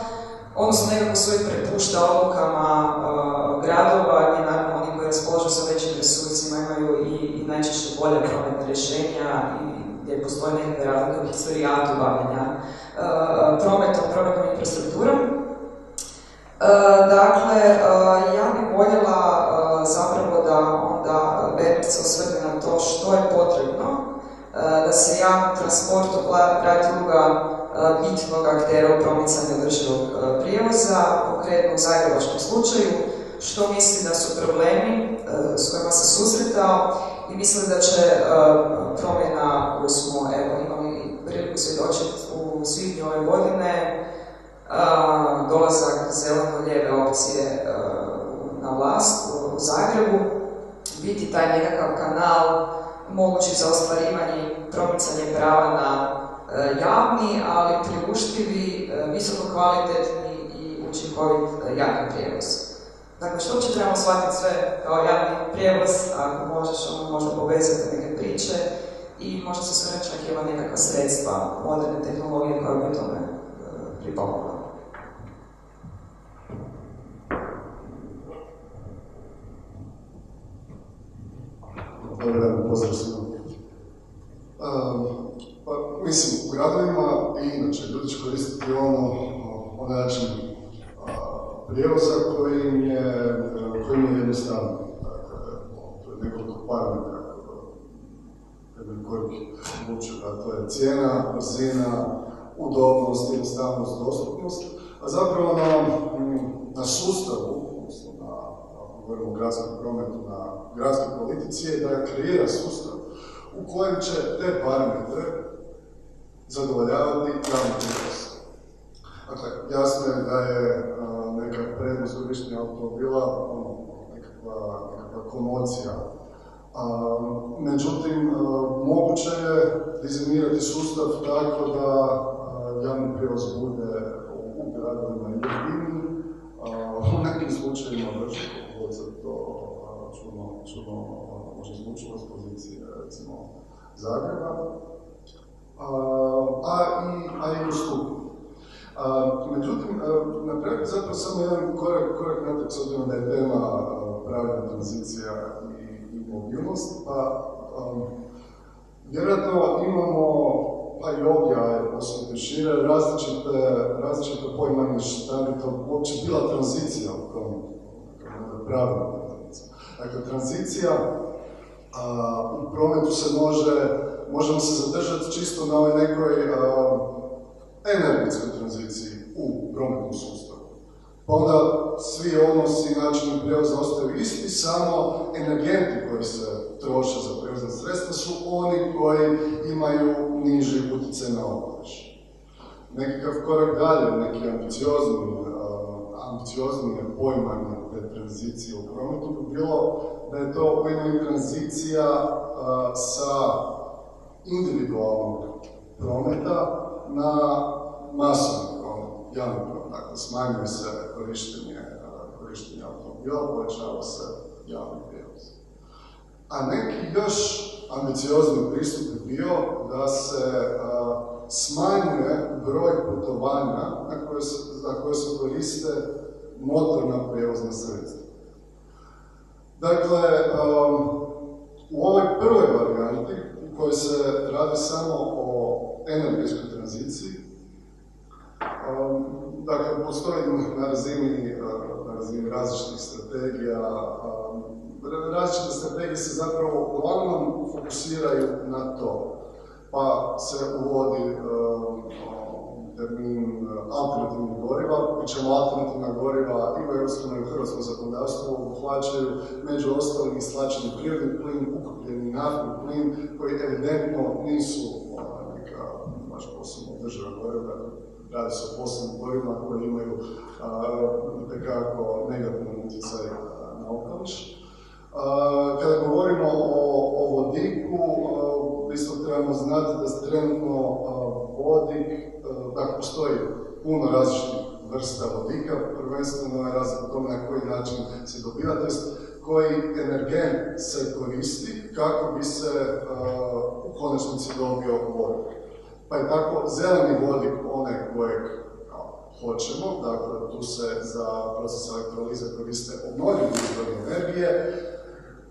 Se nekako sve prepušta odlukama e, gradova, gdje naravno oni koji raspolažu sa većim resursima imaju i, i najčešće bolje prometne rješenja i gdje postoje nekakve razlike u historijatu bavljenja e, prometom, prometnom infrastrukturom. Dakle, ja bih voljela zapravo da onda Bernard se osvrne na to što je potrebno da se javnom transportu prati uloga bitnog aktera u promicanju održivog prijevoza, konkretno u zagrebačkom slučaju, što misli da su problemi s kojima se susretao i mislim da će promjena koju smo evo, imali priliku svjedočiti u svibnju ove godine, dolazak zeleno-lijeve opcije na vlast u Zagrebu, biti taj nekakav kanal mogući za ostvarivanje i promicanje prava na e, javni, ali priuštivi, e, visoko kvalitetni i učinkovit e, javni prijevoz. Dakle, što će trebamo shvatiti sve kao javni prijevoz, ako možeš ono možda povezati neke priče i možda se sve čak nekakva sredstva, moderne tehnologije koje bi tome pripomogla. Dobar dan, pozdrav svima. Um, pa, mislim, u gradovima i inače ljudi će koristiti ono, onaj način prijevoza koji im je, koji je jednostavno. Dakle, to je nekoliko temeljem kojih uopće, da to je cijena, brzina, udobnost, jednostavnost, dostupnost, a zapravo na, sustavu, odnosno na, ako govorimo o gradskom prometu, na gradskoj politici je da kreira sustav u kojem će te parametre zadovoljavati javni prijevoz. Dakle, jasno je da je neka prednost korištenja automobila ono, nekakva, nekakva komocija. međutim, moguće je dizajnirati sustav tako da javni prijevoz bude u gradovima jeftiniji, u nekim slučajima brže, kako se to čudno, čudno može zvučilo s pozicije, recimo, Zagreba, a i, a i u Međutim, napraviti zapravo samo jedan korak, korak natak s obzirom da je tema pravilna tranzicija i, i mobilnost, pa um, vjerojatno imamo pa i ovdje, a osobito šire, različite, različite pojmanje šta bi to uopće bila tranzicija u prometu, pravilna tranzicija. Dakle, tranzicija u prometu se može, možemo se zadržati čisto na ovoj nekoj a, energetskoj tranziciji u prometnom sustavu. Pa onda svi odnosi i načini prijevoza ostaju isti, samo energenti koji se troše za prijevozna sredstva su oni koji imaju niži utjecaj na okoliš. Nekakav korak dalje, neki ambiciozni, ambicioznije pojmanje te tranzicije u prometu bi bilo da je to ujedno tranzicija sa individualnog prometa na masovni promet, javni promet. Dakle, smanjuje se korištenje, korištenje automobila, povećava se javni prijevoz. A neki još ambiciozni pristup bi bio da se smanjuje broj putovanja na koje se koriste motorna prijevozna sredstva. Dakle, u ovoj prvoj varijanti, u kojoj se radi samo o energetskoj tranziciji, dakle, postoji na razini, na razini različitih strategija, različite strategije se zapravo uglavnom fokusiraju na to. Pa se uvodi termin alternativnih goriva, pri čemu alternativna goriva i u europskom i u hrvatskom zakonodavstvu obuhvaćaju među ostalim islačeni prirodni plin, ukupljeni naftni plin, koji evidentno nisu neka baš posebno država goriva, radi se o posebnim gorivima koji imaju nekako negativan utjecaj na okoliš. Kada govorimo o, o vodiku, isto trebamo znati da trenutno vodik, dakle postoji puno različitih vrsta vodika, prvenstveno je razlika u tome na koji način se dobiva, to koji energent se koristi kako bi se u konačnici dobio vodik. Pa je tako zeleni vodik onaj kojeg hoćemo, dakle tu se za proces elektrolize koriste obnovljivi izvori energije,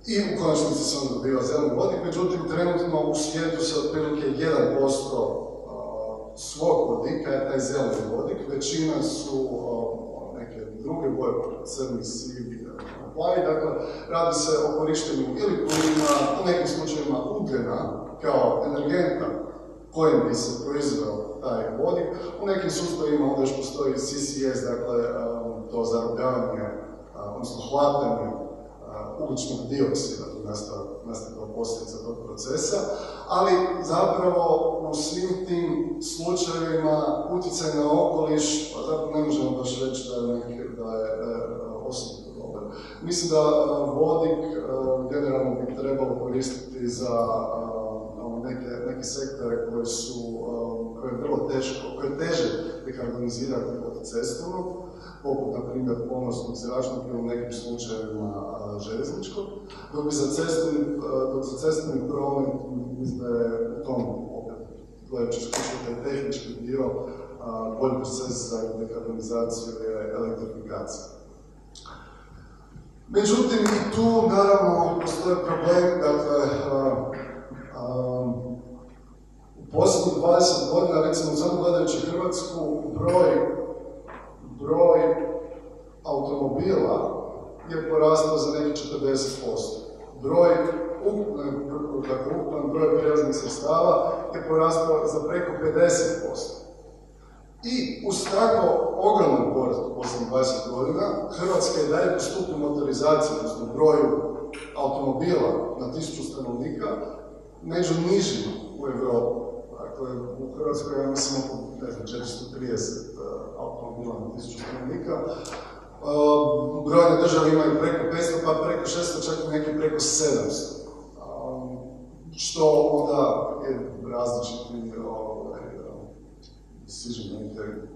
i u konačnici se onda dobiva zeleni vodik, međutim trenutno u svijetu se otprilike 1% svog vodika je taj zeleni vodik, većina su neke druge boje, crni, sivi, plavi, dakle radi se o korištenju ili plina, u nekim slučajevima ugljena kao energenta kojim bi se proizveo taj vodik. U nekim sustavima onda još postoji CCS, dakle to zarobljavanje, odnosno hvatanje ugljičnog dioksida tu nastao posljedica tog procesa, ali zapravo u svim tim slučajevima utjecaj na okoliš, pa zapravo ne možemo baš reći da je, da je, da. Mislim da vodik generalno bi trebalo koristiti za neke, neke sektore koji su, koje je vrlo teško, koje je teže dekarbonizirati od cestovnog, poput, na primjer, pomorskog zračnog ili u nekim slučajevima željezničkog, dok bi za cestovni, dok za cestovni promet, mislim da je u tom, opet, gledajući isključivo taj tehnički dio, bolji proces za dekarbonizaciju je elektrifikacija. Međutim, i tu, naravno, postoje problem, dakle, u posljednjih 20 godina, recimo, samo gledajući Hrvatsku, broj broj automobila je porastao za nekih 40%. Broj, dakle, ukupan broj sredstava je porastao za preko 50%. I uz tako ogroman porast u posljednjih 20 godina, Hrvatska je dalje po motorizacije, odnosno broju automobila na tisuću stanovnika, među nižima u Europi. Dakle, u Hrvatskoj ne znam, 430 automobila na tisuću stanovnika. Brojne države imaju preko 500, pa preko 600, čak i neki preko 700. Što onda je različiti decision maker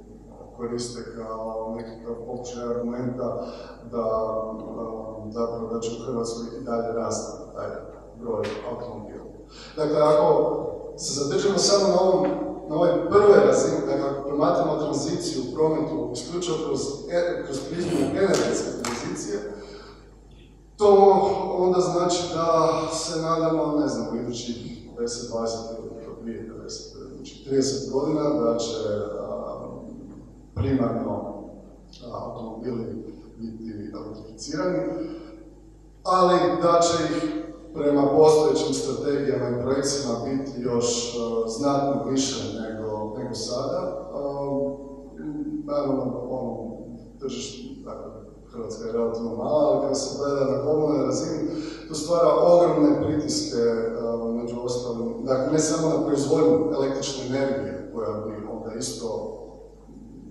koriste kao nekakav opće argumenta da, zapravo da će u Hrvatskoj i dalje rasti taj broj automobila. Dakle, ako se zadržimo samo na ovom na ovoj prvoj razini, dakle ako promatramo tranziciju u prometu isključivo kroz, e, kroz prizmu energetske tranzicije, to onda znači da se nadamo, ne znam, u idućih 10, 20 ili 50, znači 30 godina da će primarno automobili biti elektrificirani, ali da će ih prema postojećim strategijama i projekcijama biti još znatno više nego, nego sada. Naravno, ono, tržište, dakle, Hrvatska je relativno mala, ali kada se gleda na globalnoj razini, to stvara ogromne pritiske, među ostalim, dakle, ne samo na proizvodnju električne energije, koja bi onda isto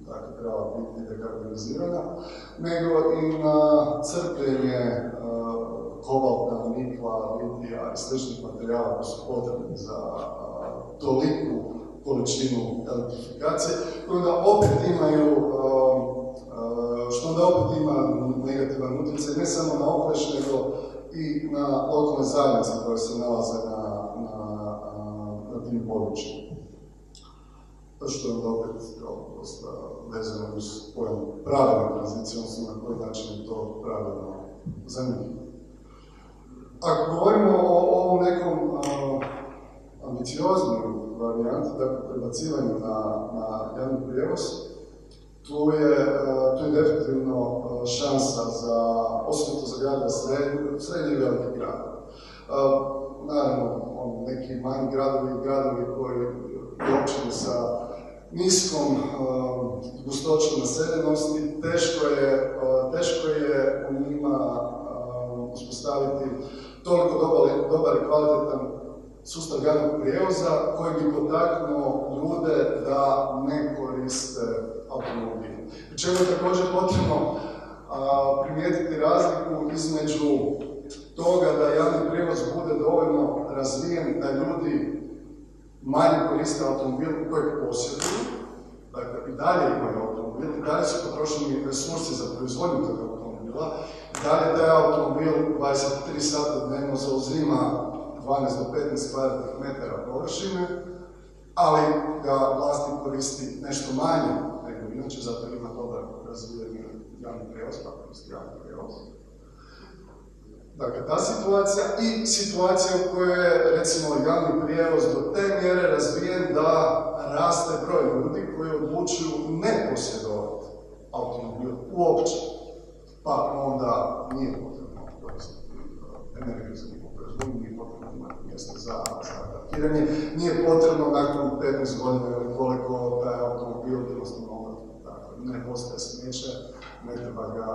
dakle, trebala biti dekarbonizirana, nego i na crpljenje kobalta, nikla, i sličnih materijala koji su potrebni za toliku količinu elektrifikacije, koji onda opet imaju, što onda opet ima negativan utjecaj ne samo na okoliš, nego i na lokalne zajednice koje se nalaze na, tim područjima. Što je onda opet dosta vezano uz pojam pravilne tranzicije, odnosno na koji način je to pravilno za njih. Ako govorimo o ovom nekom ambicioznijem varijanti, dakle prebacivanju na, na javni prijevoz, tu je, tu je definitivno šansa za, osobito za grada srednje, i velike grade. Naravno, on, neki manji gradovi, gradovi koji općine sa niskom gustoćom naseljenosti, teško je, teško je u njima uspostaviti toliko dobar, dobar i kvalitetan sustav javnog prijevoza koji bi potaknuo ljude da ne koriste automobil. U čemu je također potrebno primijetiti razliku između toga da javni prijevoz bude dovoljno razvijen da ljudi manje koriste automobil kojeg posjeduju, dakle i dalje imaju automobil, i dalje su potrošeni resursi za proizvodnju tog automobila, i dalje taj automobil 23 sata dnevno zauzima 12 do 15 kvadratnih metara površine, ali ga vlasnik koristi nešto manje nego inače, zato ima dobar razvijeni javni prijevoz, pa koristi javni prijevoz. Dakle, ta situacija i situacija u kojoj je, recimo, javni prijevoz do te mjere razvijen da raste broj ljudi koji odlučuju ne posjedovati automobil uopće, pa onda nije potrebno koristiti energiju za proizvodnju, nije potrebno imati mjesto za, parkiranje, nije potrebno nakon 15 godina ili koliko taj automobil jednostavno ne postaje smeće, ne treba ga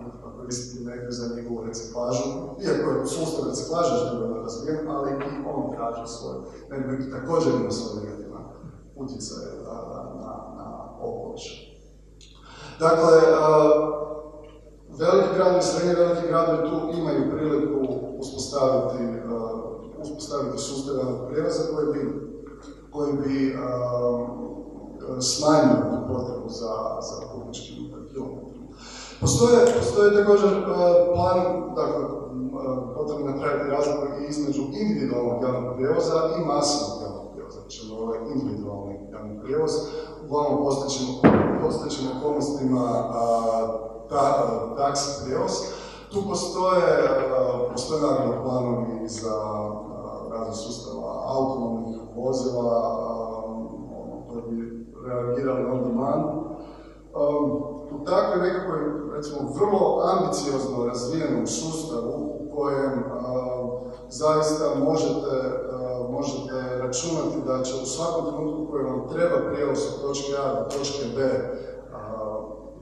ne treba koristiti negdje za njegovu reciklažu, iako je sustav reciklaže što razvijen, ali i on traži svoj, i također ima svoj negativan utjecaj na, na, na okoliš. Dakle, veliki gradovi, srednje veliki gradovi tu imaju priliku uspostaviti, uh, uspostaviti sustav prijevoza koji bi, koji bi uh, smanjio potrebu za, za putničkim kilometrima. Postoje, postoje također uh, plan, dakle, potrebno napraviti razliku između individualnog javnog prijevoza i masivnog javnog prijevoza. Znači, ovaj individualni javni prijevoz, uglavnom postojećim okolnostima ta, taksi prijevoz. Tu postoje, postoje naravno planovi za razvoj sustava autonomnih vozila ono, koji bi reagirali on demand. U takvoj nekakvoj, recimo, vrlo ambiciozno razvijenom sustavu u kojem zaista možete, možete računati da će u svakom trenutku koji vam treba prijevoz od točke A do točke B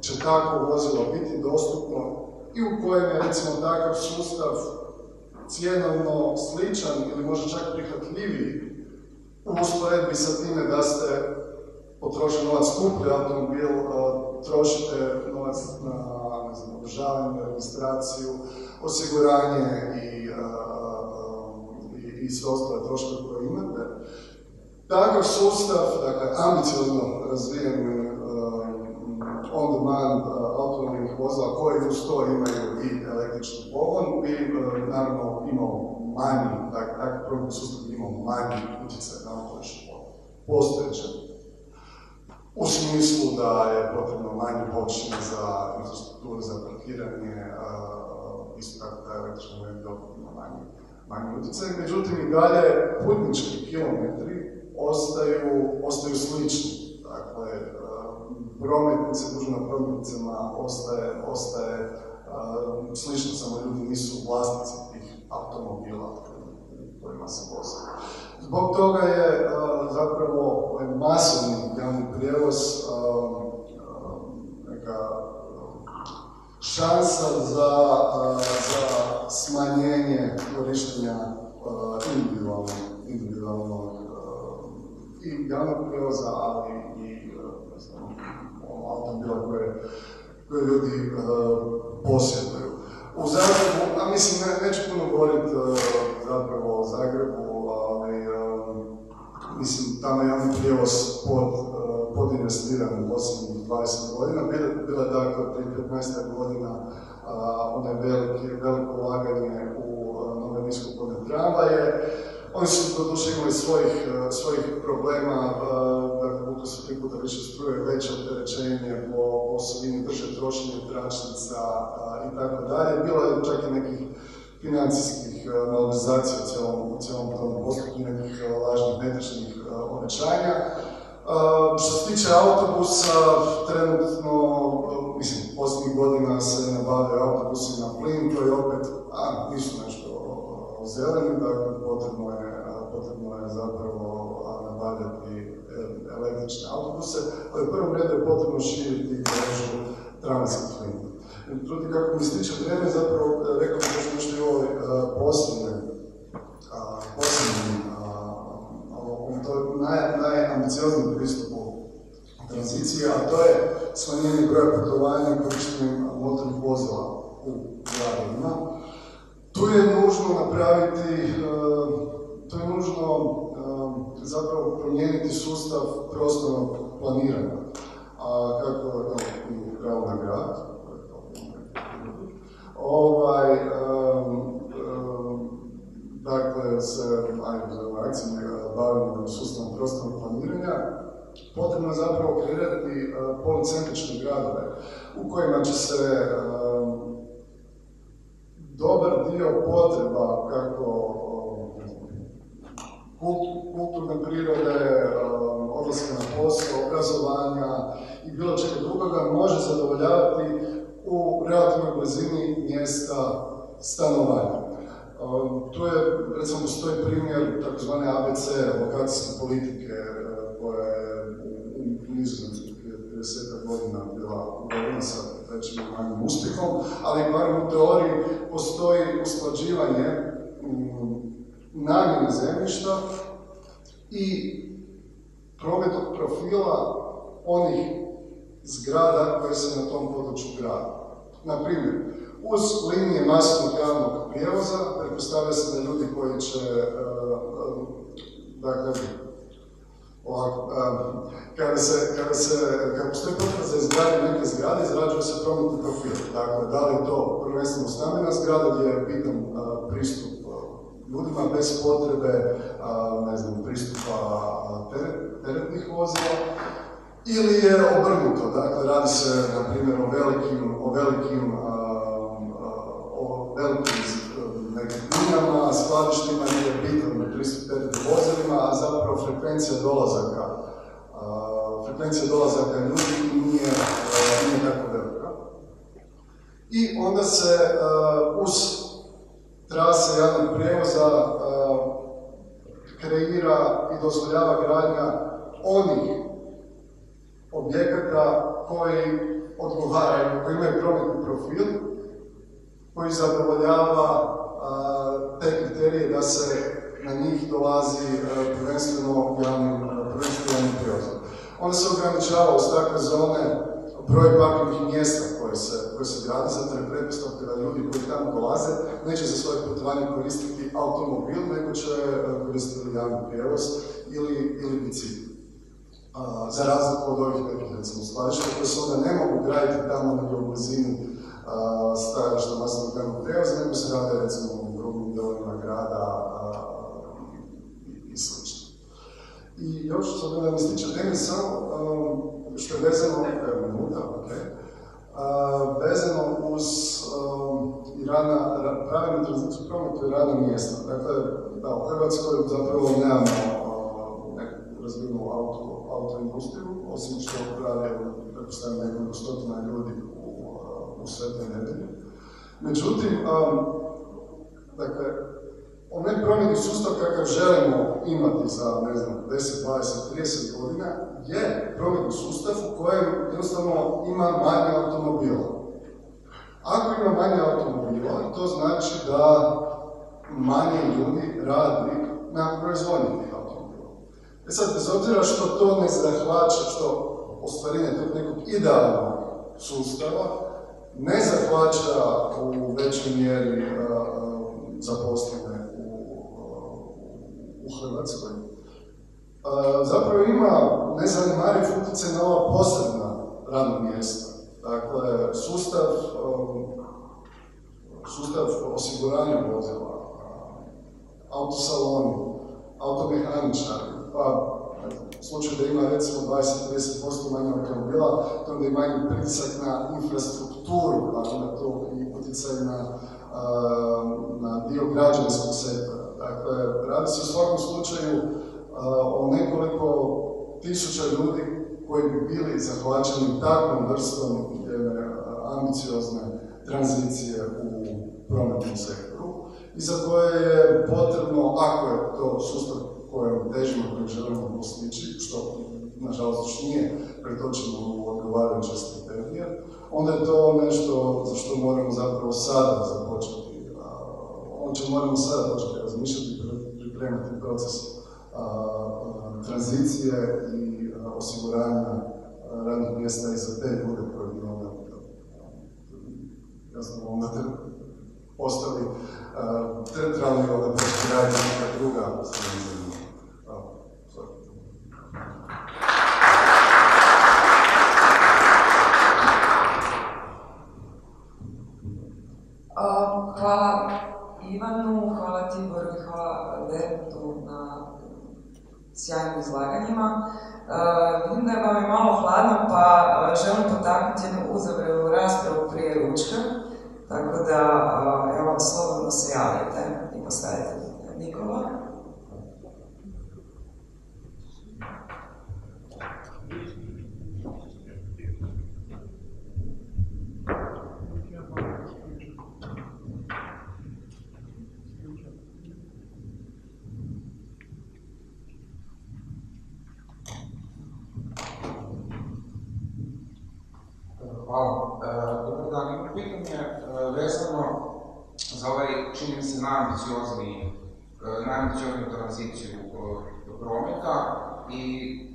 će tako vozilo biti dostupno i u kojem je recimo takav sustav cijenovno sličan ili možda čak prihvatljiviji u usporedbi sa time da ste potrošili novac skuplji automobil, trošite novac na održavanje, registraciju, osiguranje i, i, i sve ostale troškove koje imate. Takav sustav, dakle, ambiciozno razvijen on-demand autonomnih vozila koji uz to imaju i električni pogon bi naravno imao manji, takav program sustav bi imao manji utjecaj na okoliš postojeće. U smislu da je potrebno manje površine za infrastrukturu, za parkiranje, isto tako da električni energija ima manji, manji utjecaj. Međutim, i dalje putnički kilometri ostaju, ostaju slični. Dakle, prometnice, na prometnicama ostaje, ostaje slično, samo ljudi nisu vlasnici tih automobila kojima se voze. Zbog toga je zapravo ovaj masovni javni prijevoz neka šansa za, za smanjenje korištenja individualnog, individualnog i javnog prijevoza, ali i automobila koje, koje ljudi posjeduju. U Zagrebu, a mislim, ne, neću puno govoriti zapravo o Zagrebu, ali mislim, tamo je javni prijevoz pod, pod investiran u posljednjih 20 godina. Bila, bila dakle, prije 15 godina onaj veliki, veliko ulaganje u nove niskopodne tramvaje. Oni su doduše imali svojih, svojih problema, dakle, vuku su tri puta više struje, veće opterećenje po osobini, brže trošenje tračnica i tako dalje. Bilo je čak i nekih financijskih malverzacija u cijelom, u cijelom tom postupku, nekih lažnih netočnih obećanja. Što se tiče autobusa, trenutno, mislim, posljednjih godina se nabavljaju autobusi na plin, koji opet, a, nisu nešto zeleni, dakle, potrebno je, potrebno je zapravo nabavljati električne autobuse, ali u prvom redu je potrebno širiti mrežu tramvajskih linija. Međutim, kako mi stiče vrijeme, zapravo rekao bih još nešto i ovoj posljednjoj, posljednjoj, naj, najambiciozniji pristupu tranzicije, a to je smanjenje broja putovanja korištenjem motornih vozila u gradovima. Tu je nužno napraviti, tu je nužno zapravo promijeniti sustav prostornog planiranja. A kako i pravo na grad, ovaj, um, dakle, se, za akcijom bavimo sustavom prostornog planiranja, potrebno je zapravo kreirati policentrične gradove u kojima će se dobar dio potreba kako kulturne prirode, odlaska na posao, obrazovanja i bilo čega drugoga može zadovoljavati u relativnoj blizini mjesta stanovanja. Tu je, recimo, postoji primjer takozvane ABC, lokacijske politike, koja je u Nizozemskoj prije 30 godina bila ugovorena većim manjim uspjehom, ali barem u teoriji postoji usklađivanje namjene zemljišta i prometnog profila onih zgrada koje se na tom području grade. Na primjer, uz linije masovnog javnog prijevoza pretpostavlja se da ljudi koji će, dakle, kada se, kada se, kada postoji potreba za izgradnju neke zgrade, izrađuje se prometni profil. Dakle, da li je to prvenstveno stambena zgrada gdje je bitan pristup ljudima bez potrebe, ne znam, pristupa teretnih vozila, ili je obrnuto, dakle, radi se, na primjer, o velikim, o velikim, o velikim nekretninama, skladištima, nije teretnim vozilima, a zapravo frekvencija dolazaka, frekvencija dolazaka ljudi nije, nije tako velika. I onda se uz trase javnog prijevoza kreira i dozvoljava gradnja onih objekata koji odgovaraju, koji imaju prometni profil, koji zadovoljava te kriterije da se na njih dolazi prvenstveno javnim, prvenstveno javnim prijevozom. Onda se ograničava uz takve zone broj parkirnih mjesta koje se, grade, zato je pretpostavka da ljudi koji tamo dolaze neće za svoje putovanje koristiti automobil, nego će koristiti javni prijevoz ili, ili bicikl. Za razliku od ovih nekih, recimo, skladišta koje se onda ne mogu graditi tamo na u blizini stajališta javnog prijevoza, nego se rade, recimo, u drugim dijelovima grada. I još što da mi stiče vrijeme samo, što je vezano, evo minuta, ok, vezano uz i rana, pravilnu tranziciju prometu i radna mjesta. Dakle, da, u Hrvatskoj zapravo nemamo neku razvijenu auto, autoindustriju, osim što rade, pretpostavljam, nekoliko stotina ljudi u, u svetoj nedelji. Međutim, dakle, on ne promijeni sustav kakav želimo imati za, ne znam, 10, 20, 30 godina, je promijeni sustav u kojem jednostavno ima manje automobila. Ako ima manje automobila, to znači da manje ljudi radi na proizvodnji tih automobila. E sad, bez obzira što to ne zahvaća, što ostvarenje tog nekog idealnog sustava, ne zahvaća u većoj mjeri zaposlene u Hrvatskoj, zapravo ima nezanemariv utjecaj na ova posebna radna mjesta. Dakle, sustav, sustav osiguranja vozila, autosaloni, automehaničari, pa u slučaju da ima recimo 20-30% manje automobila, to onda ima manji pritisak na infrastrukturu, pa onda to i utjecaj na, na dio građanskog sektora. Dakle, radi se u svakom slučaju o nekoliko tisuća ljudi koji bi bili zahvaćeni takvom vrstom ambiciozne tranzicije u prometnom sektoru i za koje je potrebno, ako je to sustav kojem težimo, kojem želimo postići, što nažalost još nije pretočeno u odgovarajuće stipendije, onda je to nešto za što moramo zapravo sada započeti čemu moramo sada početi razmišljati pripremati proces tranzicije i osiguranja radnih mjesta i za te ljude koji bi onda, ja znam, te postali trebali onda početi raditi neka druga stranizanja. Hvala Ivanu, hvala Tiboru i hvala Bertu na sjajnim izlaganjima. Vidim da vam je malo hladno, pa uh, želim potaknuti jednu uzavrelu raspravu prije ručka, tako da, uh, evo, slobodno se javite i postavite Nikola. Hvala. E, dobar dan, imam pitanje e, vezano za ovaj, čini se, najambiciozniji, e, najambiciozniju tranziciju prometa i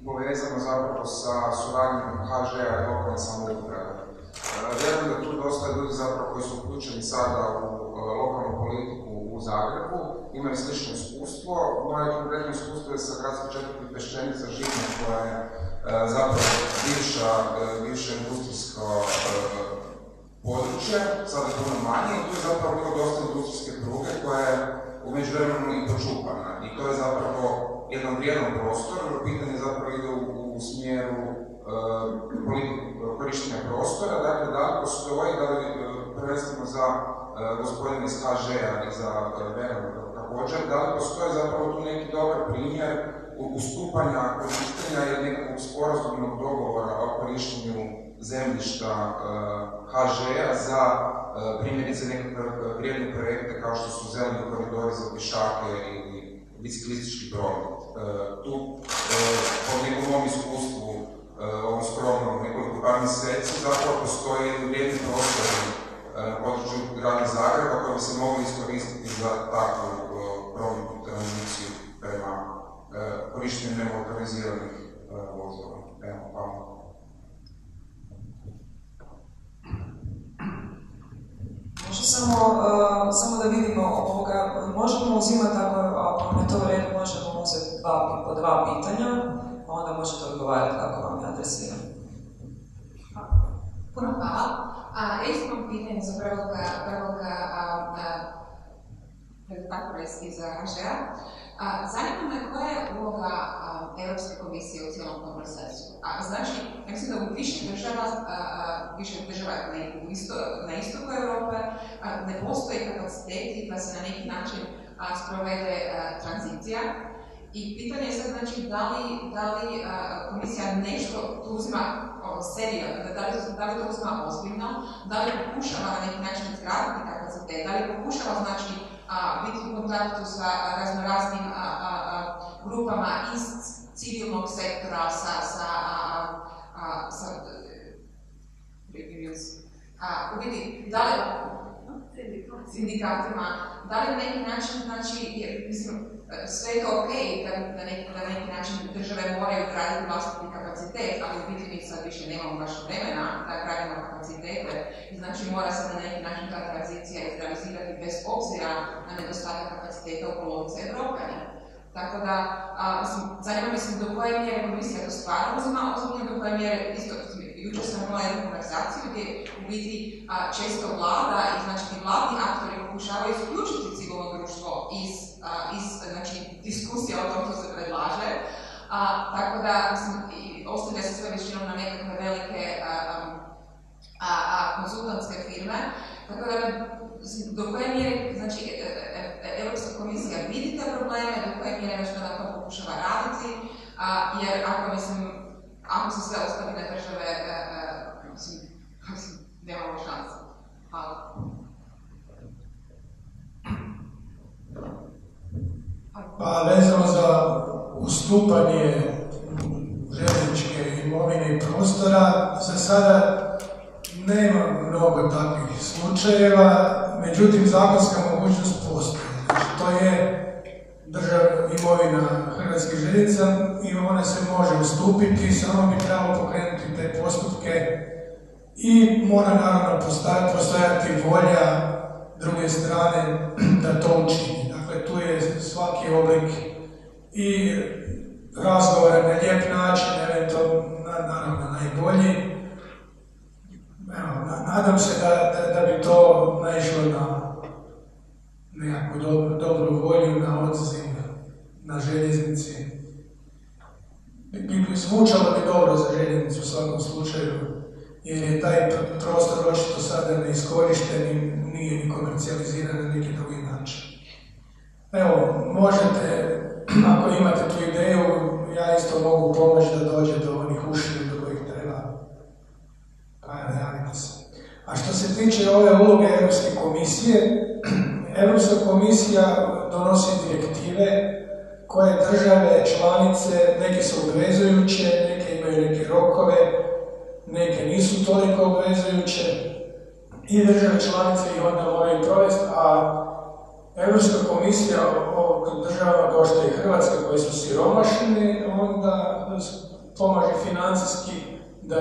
povezano zapravo sa suradnjom HŽ-a i lokalne samouprave. Vjerujem da tu dosta ljudi zapravo koji su uključeni sada u lokalnu politiku u Zagrebu imaju slično iskustvo. Moje konkretno iskustvo je sa gradske četvrti Peščenica Žitna koja je zapravo bivša, bivša industrijsko područje, sada je puno manje i tu je zapravo bilo dosta industrijske pruge koja je u međuvremenu i počupana. I to je zapravo jedan vrijedan prostor, pitanje zapravo ide u, u smjeru uh, korištenja prostora, dakle da postoji, da li prvenstveno za uh, gospodine iz HŽ-a i za uh, također, da li postoji zapravo tu neki dobar primjer ustupanja korištenja ili nekakvog sporazumnog dogovora o korištenju zemljišta e, HŽ-a za e, primjerice nekakve e, vrijedne projekte kao što su zeleni koridori za pišake ili biciklistički promet. Tu, po nekom iskustvu, ovom skromnom nekoliko par mjeseci, zapravo postoji vrijedni prostor na području grada Zagreba koji bi se mogli iskoristiti za takvu prometnu tranziciju prema korištenju neorganiziranih vozila. Evo, hvala. Samo, uh, samo da vidimo ovoga, možemo uzimati, ako, ako je to u možemo uzeti dva, po dva pitanja, pa onda možete odgovarati kako vam je adresiram. Puno hvala. A, ja imam pitanje za prvog, prvog iz HŽ-a. Zanima me koja je uloga Europske komisije u cijelom tom. A, znači, ja mislim da u više država, više država na, na istoku Europe ne postoji kapaciteti da se na neki način sprovede tranzicija. I pitanje je sad, znači, da li, komisija nešto tu uzima serijalno, da li, da li to uzima ozbiljno, da li pokušava na neki način izgraditi kapacitet, da li pokušava, znači, biti u kontaktu sa raznoraznim grupama iz civilnog sektora, sa, sa, a, sa a, u biti, da li sindikatima, da li na neki način, znači, jer, mislim, sve je to ok, da, da, neki, da neki način države moraju graditi vlastiti kapacitet, ali u biti mi sad više nemamo baš vremena da gradimo kapacitete znači mora se na neki način ta tranzicija izrealizirati bez obzira na nedostatak kapaciteta u polovici Evrope. Tako da, a, mislim, zanima mislim do koje mjere komisija to stvarno uzima ozbiljno, do koje mjere, isto, jučer sam imala jednu konverzaciju gdje u biti a, često vlada i znači vladni aktori pokušavaju isključiti civilno društvo iz, a, iz znači, diskusija o tom što se predlaže. A, tako da, mislim, ostavlja se sve većinom na nekakve velike a, konsultantske firme. Tako da, do koje mjere, znači, e, e, Europska komisija vidi te probleme, do koje mjere nešto na to pokušava raditi, a, jer ako, mislim, ako se sve ostavi na države, mislim, nemamo šanse. Hvala. Pa vezano za ustupanje željezničke imovine i prostora, za sada nema mnogo takvih slučajeva, međutim zakonska mogućnost to je država imovina Hrvatskih željeznica i ona se može ustupiti, samo bi trebalo pokrenuti te postupke i mora naravno postojati volja druge strane da to učini. Dakle, tu je svaki oblik i razgovora na lijep način, eventualno naravno najbolji. Nadam se da, da, da bi to naišlo na nekakvu dobro, dobru volju, na odziv na željeznici. Bi, zvučalo bi dobro za željeznicu u svakom slučaju, jer je taj prostor očito sada neiskorišten i nije ni komercijaliziran na neki drugi način. Evo, možete, ako imate tu ideju, ja isto mogu pomoći da dođe do onih ušiju do kojih treba. Pa javite se. A što se tiče ove uloge Europske komisije, Europska komisija donosi direktive koje države, članice, neke su obvezujuće, neke imaju neke rokove, neke nisu toliko obvezujuće i države članice ih onda moraju provesti, a Europska komisija o država kao što je Hrvatska koji su siromašni, onda pomaže financijski da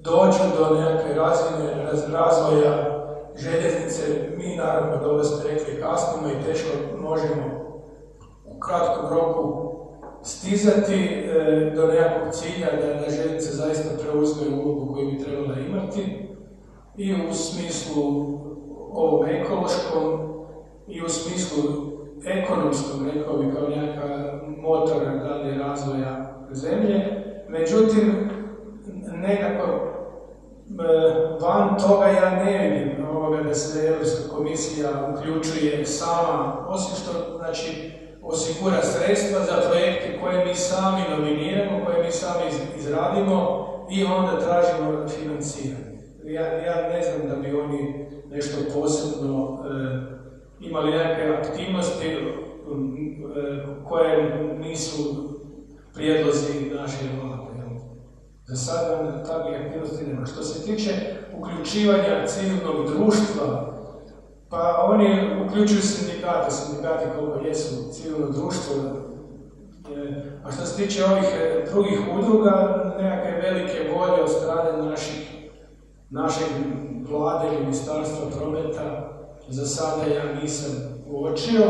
dođu do nekakve razine razvoja željeznice. Mi naravno, dobro ste rekli, kasnimo i teško možemo u kratkom roku stizati e, do nekakvog cilja da, da željeznice zaista preuzme ulogu koju bi trebala imati i u smislu ovom ekološkom i u smislu ekonomskom, rekao bi kao nekakav motor dalje razvoja zemlje. Međutim, nekako e, van toga ja ne vidim ovoga da se Europska komisija uključuje sama, osim što, znači, osigura sredstva za projekte koje mi sami nominiramo, koje mi sami izradimo i onda tražimo financiranje. Ja, ja ne znam da bi oni nešto posebno e, imali neke aktivnosti e, koje nisu prijedlozi naše vlade. Za sada takvih aktivnosti nema. Što se tiče uključivanja civilnog društva pa oni uključuju sindikate, sindikati koliko jesu civilno društvo. A što se tiče ovih e, drugih udruga, nekakve velike volje od strane naših, našeg vlade, ministarstva prometa, za sada ja nisam uočio.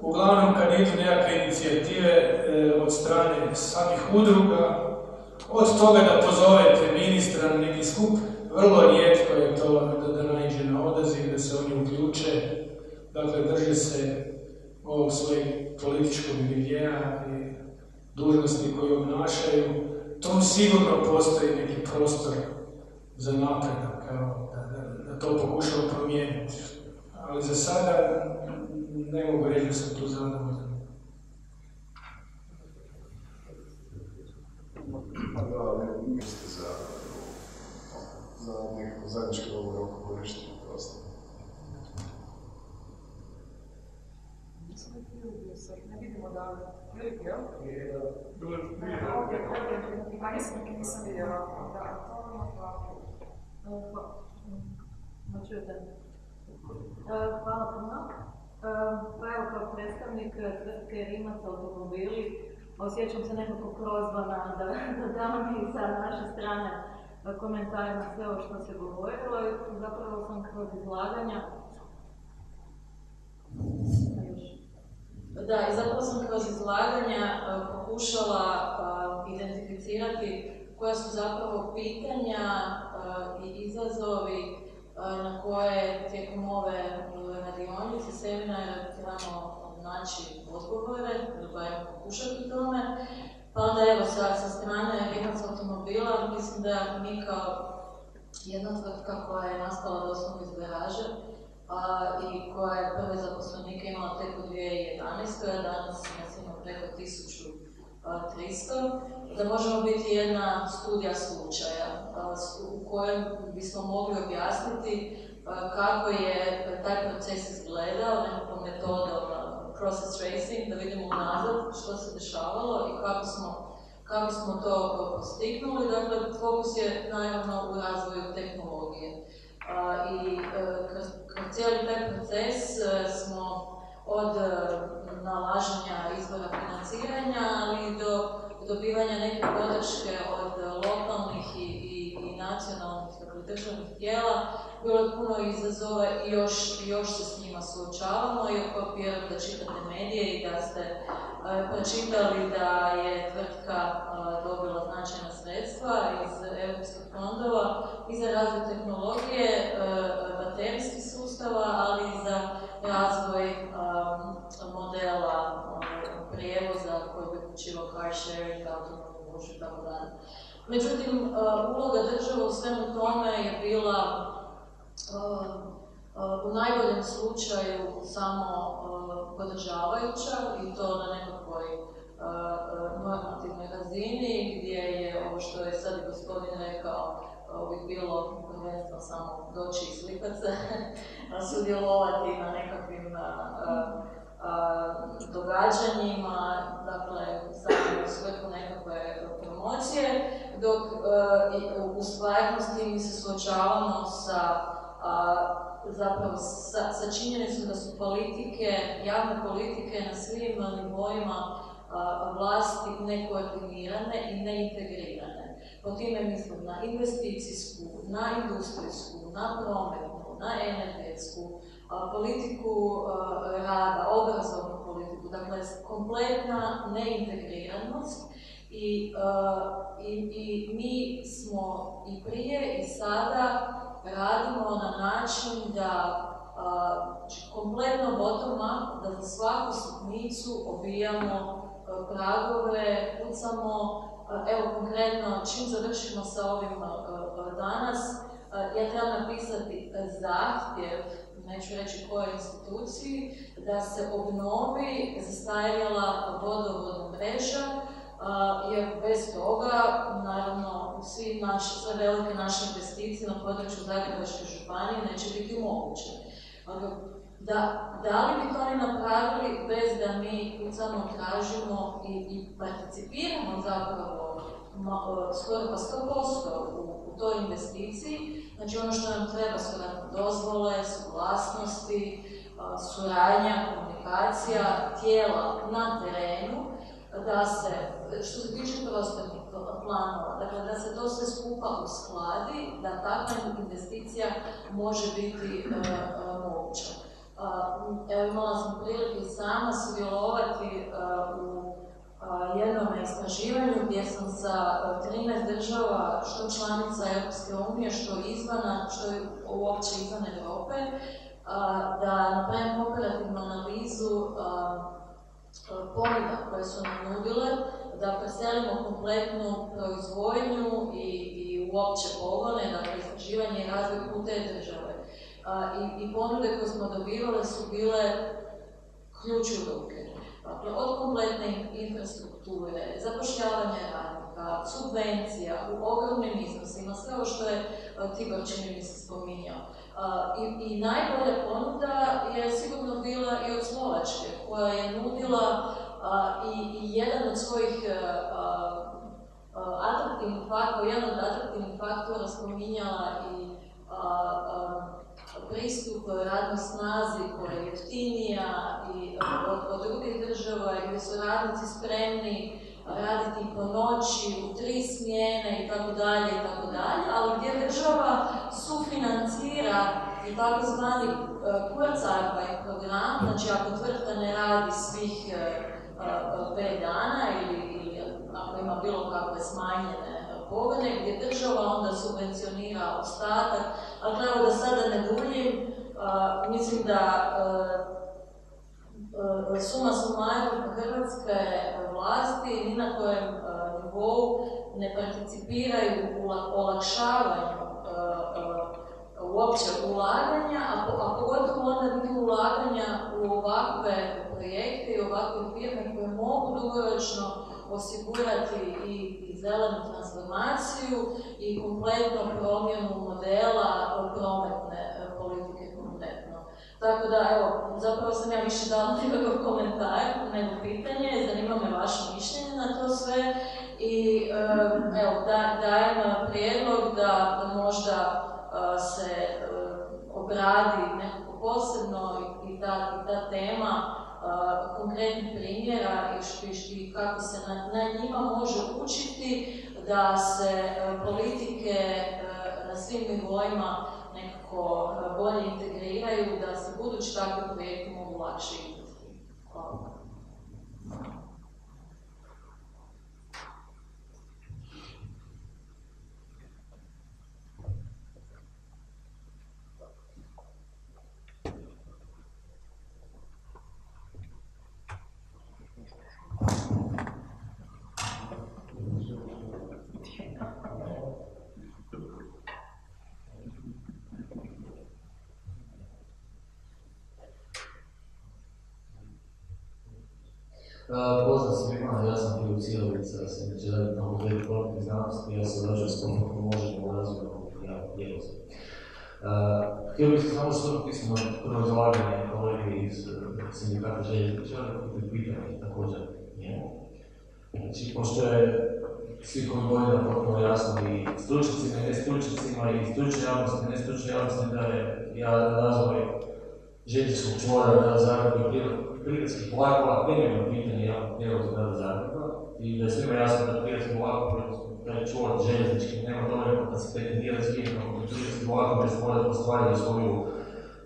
Uglavnom, kad idu nekakve inicijative e, od strane samih udruga, od toga da pozovete ministra na neki skup, vrlo rijetko je to odaziv, da se oni uključe. Dakle, drže se ovog svojeg političkog miljeja i dužnosti koje obnašaju. To sigurno postoji neki prostor za napredak, da, da, da to pokušamo promijeniti. Ali za sada ne mogu reći da sam tu zadovoljan. Pa ne, niste za, za nekako zajednički oko korištenja prostora. Ne vidimo da Filip, jel? Ovdje, ovdje, manje sam nisam vidjela. Da, to ono hvala. Hvala puno. Pa evo kao predstavnik tvrtke Rimac automobili, osjećam se nekako prozvana da, da dam i sa naše strane komentare na sve ovo što se govorilo i zapravo sam kroz izlaganja da, i zapravo sam kroz izlaganja pokušala identificirati koja su zapravo pitanja i izazovi na koje tijekom ove radionice, seminara trebamo naći odgovore, ili barem pokušati tome. Pa onda evo sa, sa strane Rimac automobila, mislim da mi kao jedna tvrtka koja je nastala doslovno iz garaže a, i koja je prve zaposlenike imala tek u 2011. danas nas ima preko 1300, da možemo biti jedna studija slučaja u kojem bismo mogli objasniti kako je taj proces izgledao nekakvom metodom process tracing, da vidimo nazad što se dešavalo i kako smo, kako smo to postignuli. Dakle, fokus je naravno u razvoju tehnologije. I e, kroz, cijeli taj proces e, smo od e, nalaženja izvora financiranja, ali do dobivanja neke podrške od lokalnih i, i, nacionalnih državnih tijela, bilo je puno izazova i još, još se s njima suočavamo, iako vjerujem da čitate medije i da ste e, pročitali da je tvrtka e, dobila značajna sredstva iz europskih fondova i za razvoj tehnologije, e, baterijskih sustava, ali i za razvoj modela prijevoza koji bi uključivao car sharing, autonomnu i tako dalje. Međutim, uloga države u svemu tome je bila u najboljem slučaju samo podržavajuća i to na nekakvoj normativnoj razini gdje je ovo što je sad gospodin rekao uvijek bilo prvenstveno samo doći i slikat se, sudjelovati na nekakvim događanjima, dakle, stavljamo svrhu nekakve promocije, dok u stvarnosti mi se suočavamo sa zapravo sa, sa činjenicom da su politike, javne politike na svim nivoima vlasti nekoordinirane i neintegrirane. Po time mislim na investicijsku, na industrijsku, na prometnu, na energetsku, politiku rada, obrazovnu politiku, dakle kompletna neintegriranost i, i, i mi smo i prije i sada radimo na način da znači, kompletno bottom da za svaku sitnicu obijamo pragove, pucamo, evo konkretno čim završimo sa ovim danas, ja trebam napisati zahtjev, neću reći kojoj instituciji, da se obnovi zastarjela vodovodna mreža, jer bez toga, naravno, svi naši, sve velike naše investicije na području Zagrebačke županije neće biti moguće. Da, da li bi to oni napravili bez da mi samo tražimo i, i participiramo zapravo ma, skoro pa 100% u, u toj investiciji, znači ono što nam treba su nam dozvole, suglasnosti, suradnja, komunikacija, tijela na terenu, da se, što se tiče prostornih planova, dakle da se to sve skupa uskladi, da takva investicija može biti e, e, moguća. Evo imala sam prilike sama sudjelovati u jednom istraživanju gdje sam sa 13 država, što članica Europske unije, što izvana, što je uopće izvan Europe, da napravim operativnu analizu ponuda koje su nam nudile, da preselimo kompletnu proizvodnju i, i uopće pogone, dakle istraživanje i razvoj te države. I, I ponude koje smo dobivale su bile ključ u ruke. Dakle, od kompletne infrastrukture, zapošljavanja radnika, subvencija u ogromnim iznosima, sve ovo što je Tibor čini mi se spominjao. I, I najbolja ponuda je sigurno bila i od Slovačke, koja je nudila i, i jedan od svojih atraktivnih faktora, jedan od atraktivnih faktora spominjala i pristup radnoj snazi koja je jeftinija i od, od drugih država gdje su radnici spremni raditi po noći u tri smjene i tako dalje i tako dalje, ali gdje država sufinancira i takozvani kurzarbeit program, znači ako tvrtka ne radi svih pet dana ili, ili ako ima bilo kakve smanjene pogone, gdje država onda subvencionira ostatak, ali evo da sada ne duljim, mislim da suma sumarum Hrvatske vlasti ni na kojem nivou ne participiraju u olakšavanju uopće ulaganja, a, pogotovo onda nije ulaganja u ovakve projekte i ovakve firme koje mogu dugoročno osigurati i, i zelenu transformaciju i kompletnu promjenu modela prometne e, politike konkretno. Tako da, evo, zapravo sam ja više dala nekakav komentar nego pitanje, zanima me vaše mišljenje na to sve i e, evo, da, dajem prijedlog da, da možda e, se obradi nekako posebno i ta, i ta tema konkretnih primjera i, kako se na, na njima može učiti da se e, politike e, na svim nivoima nekako e, bolje integriraju, da se budući takvi projekti mogu lakše izvesti. Hvala. Pozdrav svima, ja sam Filip Cilovica, sam međunarodni fakultet prometnih znanosti, ja se održao s pomoćom možemo u razvoju prijevoza. Htio bih se samo osvrnuti smo prvo izlaganje kolege iz sindikata željezničara, i pitanje također njemu. Znači, pošto je svi koji godina potpuno jasno i stručnicima i nestručnicima i stručne javnosti i nestručne javnosti da je ja razvoj željezničkog čvora na Zagrebu i prigradskih vlakova temeljno pitanje javnog prijevoza grada Zagreba i da je svima jasno da prigradski vlakova, taj čuvar željeznički, nema dovoljno kapaciteta, nije razvijen kako bi prigradski vlakovi se moraju ostvariti svoju,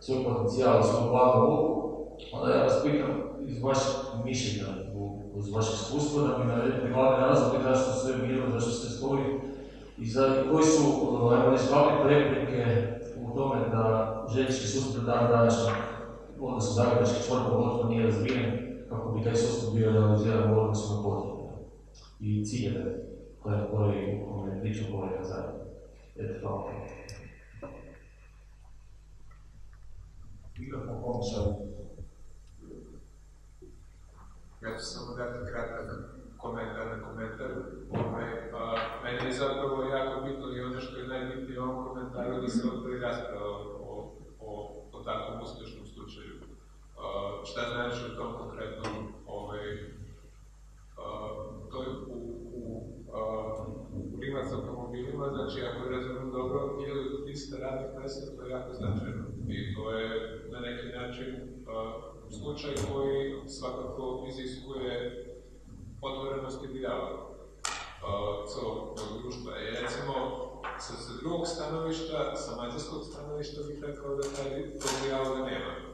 svoj potencijal, svoju glavnu ulogu, onda ja vas pitam iz vašeg mišljenja, uz vaše iskustvo, da mi navedete glavne razloge zašto sve bilo, zašto se stoji i za, koji su, ajmo reći, glavne prepreke u tome da željeznički sustav dan današnji odnosno zagrebački čvor pogotovo nije razvijen kako bi taj sustav bio realiziran u odnosu na potrebe i ciljeve koje, koje, koje pričam kolega zajedno. Eto, hvala. Mikrofon pomoćao. Ja ću samo dati kratak komentar na komentar. Ovaj, a, meni je zapravo jako bitno i ono što je najbitnije u ovom komentaru da se otvori rasprava o, o, o takvom uspješnom slučaju. Uh, šta znači u tom konkretnom ovaj, uh, to je u, u, uh, automobilima, znači ako je razumijem dobro, 1300 radnih mjesta, to je jako značajno. I to je na neki način slučaj koji svakako iziskuje otvorenost i dijalog celog društva. I recimo, sa, drugog stanovišta, sa mađarskog stanovišta bih rekao da taj tog dijaloga nema.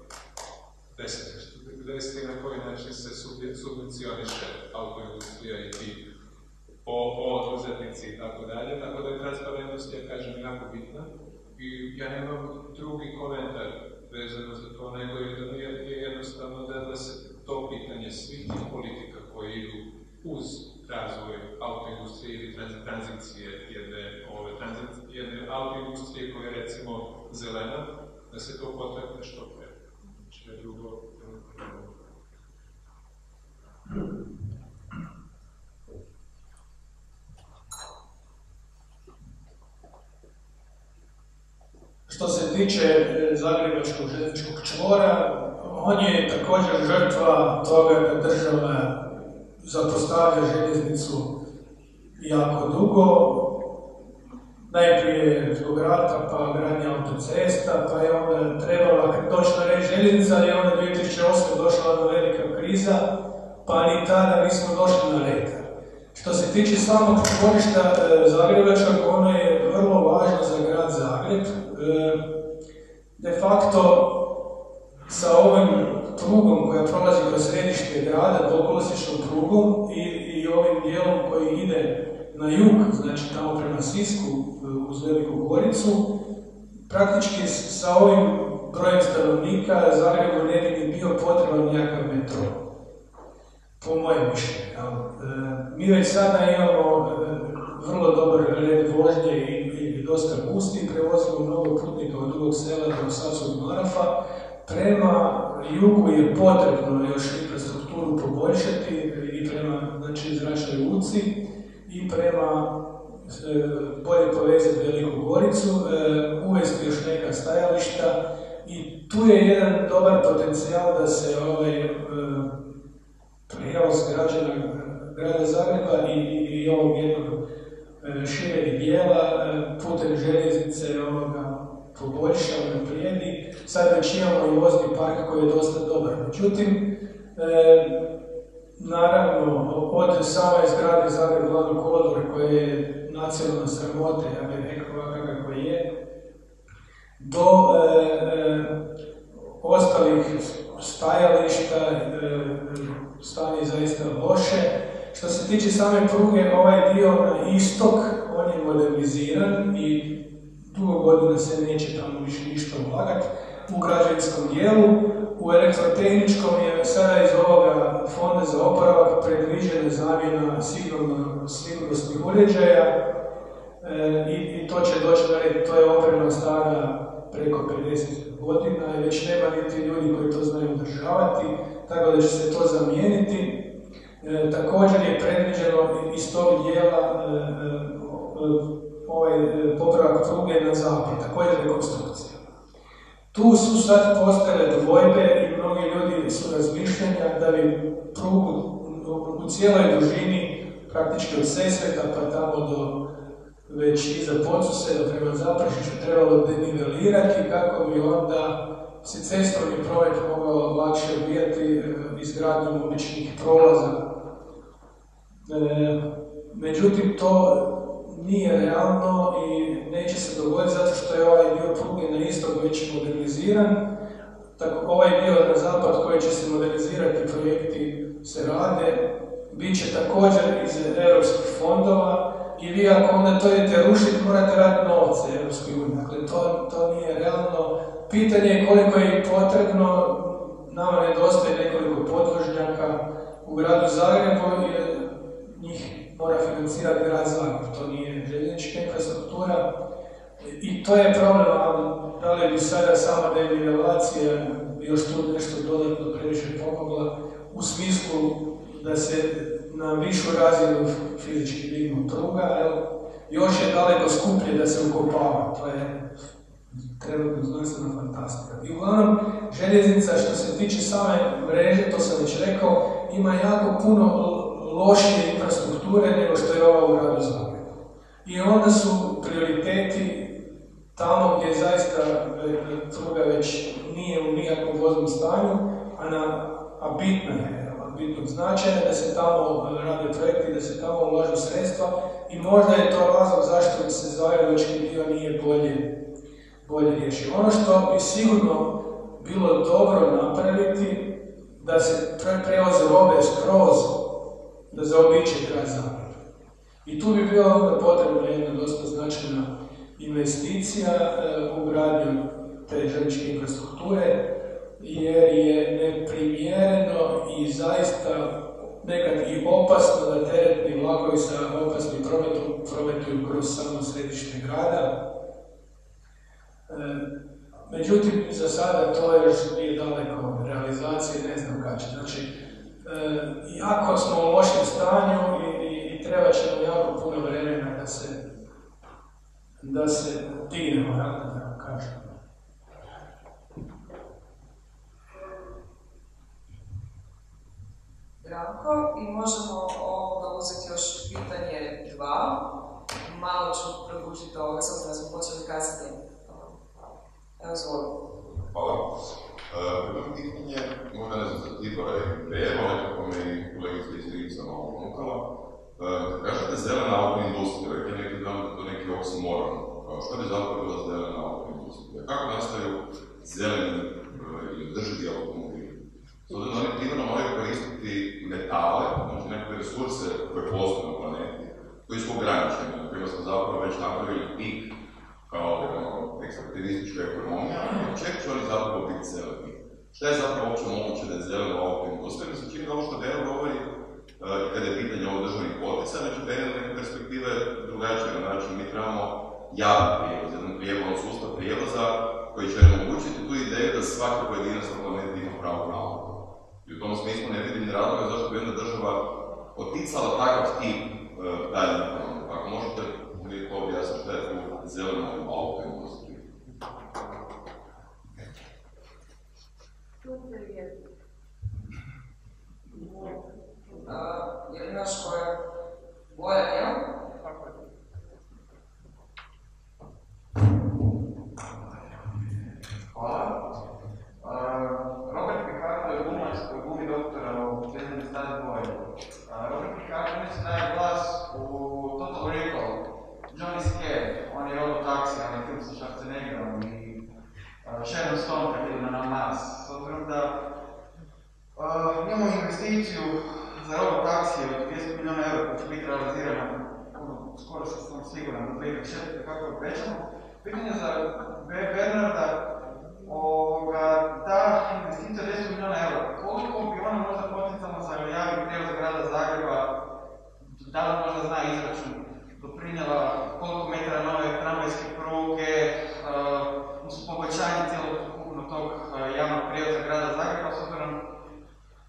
Gde se i na koji način se subvencioniše autoindustrija i ti o, o oduzetnici i tako dalje, tako da je transparentnost, ja kažem, jako bitna. I ja nemam drugi komentar vezano za to, nego je, je jednostavno da, se to pitanje svih tih politika koji idu uz razvoj autoindustrije ili tranzicije jedne, ove, tranzicije, jedne autoindustrije koja je recimo zelena, da se to potrebne što Što se tiče e, Zagrebačkog željezničkog čvora, on je također žrtva toga da država zapostavlja željeznicu jako dugo. Najprije zbog rata, pa gradnja autocesta, pa je onda trebala točno reći željeznica, je onda 2008. došla do velika kriza, pa ni tada nismo došli na red. Što se tiče samog čvorišta e, Zagrebačkog, ono je vrlo važno za grad Zagreb. E, de facto, sa ovim prugom koja prolazi kroz središte grada, dvokolosječnom prugom i, i ovim dijelom koji ide na jug, znači tamo prema Sisku e, uz Veliku Goricu, praktički sa ovim brojem stanovnika Zagrebu ne bi bio potreban nikakav metro. Po mojem mišljenju. E, mi već sada imamo e, vrlo dobar red vožnje i, i dosta gusti, prevozimo mnogo putnika od drugog sela do Savskog Marafa, Prema jugu je potrebno još infrastrukturu poboljšati i prema znači, zračnoj luci i prema e, bolje povezati Veliku Goricu, e, uvesti još neka stajališta i tu je jedan dobar potencijal da se ovaj e, prijevoz građana grada Zagreba i, i ovog jednog šireg dijela putem željeznice ovoga poboljša, naprijedi. Sad već imamo i vozni park koji je dosta dobar. Međutim, naravno, od same izgrade Zagreb glavnog kolodvora koje je nacionalna sramote, ja bih rekao kako je, do e, e, ostalih stajališta, e, stanje je zaista loše. Što se tiče same pruge, ovaj dio na istok, on je moderniziran i dugo godina se neće tamo više ništa ulagati. U građevinskom dijelu, u elektrotehničkom je sada iz ovoga fonda za oporavak predviđena zamjena sigurnosnih uređaja e, i, to će doći na red, to je oprema stara preko 50 godina i već nema niti ljudi koji to znaju održavati, tako da će se to zamijeniti. E, također je predviđeno iz tog dijela e, ovaj popravak pruge na zapad, također rekonstrukcija. Tu su sad postale dvojbe i mnogi ljudi su razmišljanja da bi prugu u cijeloj dužini, praktički od Sesveta pa tamo do već iza Podsuse, do prema Zaprašiću, trebalo denivelirati kako bi onda se cestovni promet mogao lakše odvijati e, izgradnjom običnih prolaza. E, međutim, to nije realno i neće se dogoditi zato što je ovaj dio pruge na istok već moderniziran. Tako ovaj dio na zapad koji će se modernizirati, projekti se rade, bit će također iz europskih fondova i vi ako onda to idete rušiti morate raditi novce Europskoj uniji. Dakle, to, to nije realno. Pitanje je koliko je potrebno, nama nedostaje nekoliko podvožnjaka u gradu Zagrebu, jer njih mora financirati grad Zagreb, to nije željeznička infrastruktura. I to je problem, da li bi sada sama denivelacija još tu nešto dodatno previše pomogla u smislu da se na višu razinu fizički dignu pruga, još je daleko skuplje da se ukopava, to je trenutno znanstvena fantastika. I uglavnom, željeznica što se tiče same mreže, to sam već rekao, ima jako puno lošije infrastrukture nego što je ova u gradu Zagrebu. I onda su prioriteti tamo gdje zaista pruga već nije u nikakvom voznom stanju, a, na, a bitna je, bitnog značaja, da se tamo rade projekti, da se tamo ulažu sredstva i možda je to razlog zašto se Zagrebački dio nije bolje, bolje riješio. Ono što bi sigurno bilo dobro napraviti, da se pre prevoze robe skroz, da zaobiče grad Zagreb. I tu bi bilo onda potrebna jedna dosta značajna investicija e, u gradnju te željezničke infrastrukture, jer je neprimjereno i zaista nekad i opasno da teretni vlakovi sa opasnim prometom prometuju kroz samo središte grada. E, međutim, za sada to još nije daleko realizacije, ne znam kada će. Znači, e, jako smo u lošem stanju i, i, i treba će nam jako puno vremena da se da se dignemo, da kažem. Branko i možemo ovoga uzeti još pitanje dva. Malo ću produžiti ovoga, s da smo počeli kasnije. Evo zvoli. Hvala. Uh, prvo pitanje, možda ne znam za Tibora i Bero, nekako me i kolegica iz Rica malo ponukala. Kažete zelena auto industrija, rekli neki dan da to neki oksimoron. Uh, što bi zapravo zelena auto industrija? Kako nastaju zeleni uh, ili drživi automobili? S da oni primarno moraju koristiti metale, znači neke resurse koje postoje na planeti, koji su ograničeni, na kojima smo zapravo već napravili pik kao ono, ekstraktivistička ekonomija, od čega će oni zapravo biti zeleni? Šta je zapravo uopće moguće da je zeleno ovo industrija? Mi se čini da ovo što Deno govori, uh, kada je pitanje ovo državnih znači Deno perspektive drugačije na način, mi trebamo javni prijevoz, jedan prijevoz, sustav prijevoza koji će omogućiti tu ideju da svaki pojedinac na planeti ima pravo na auto. I u tom smislu ne vidim razloga zašto bi jedna država poticala takav tip prometa. Ako možete mi to objasniti šta je tu zeleno auto industrija. Uh, je li imaš koja boja, jel? Hvala. Uh, Robert Picardo je glumac koji glumi doktora u Zvezdani stari boj. Uh, Robert Picardo mislim da je glas u Total Recall, Johnny Scare, on je robo taksi, onaj film sa Schwarzeneggerom i uh, Sharon Stone kad idu na Mars. S obzirom da uh, imamo investiciju za robo taksi od 200 milijuna eura koja će biti realizirana ono, skoro sam siguran do 2004. kako je obećano. Pitanje za Bernarda, ovoga, ta investicija 10 milijuna eura, koliko bi ona možda potencijalno za javni prijevoz grada Zagreba, da li možda zna izračun, doprinjela koliko metara nove tramvajske pruge, uh, su poboljšanje cijelog ukupnog tog uh, javnog prijevoza grada Zagreba, s obzirom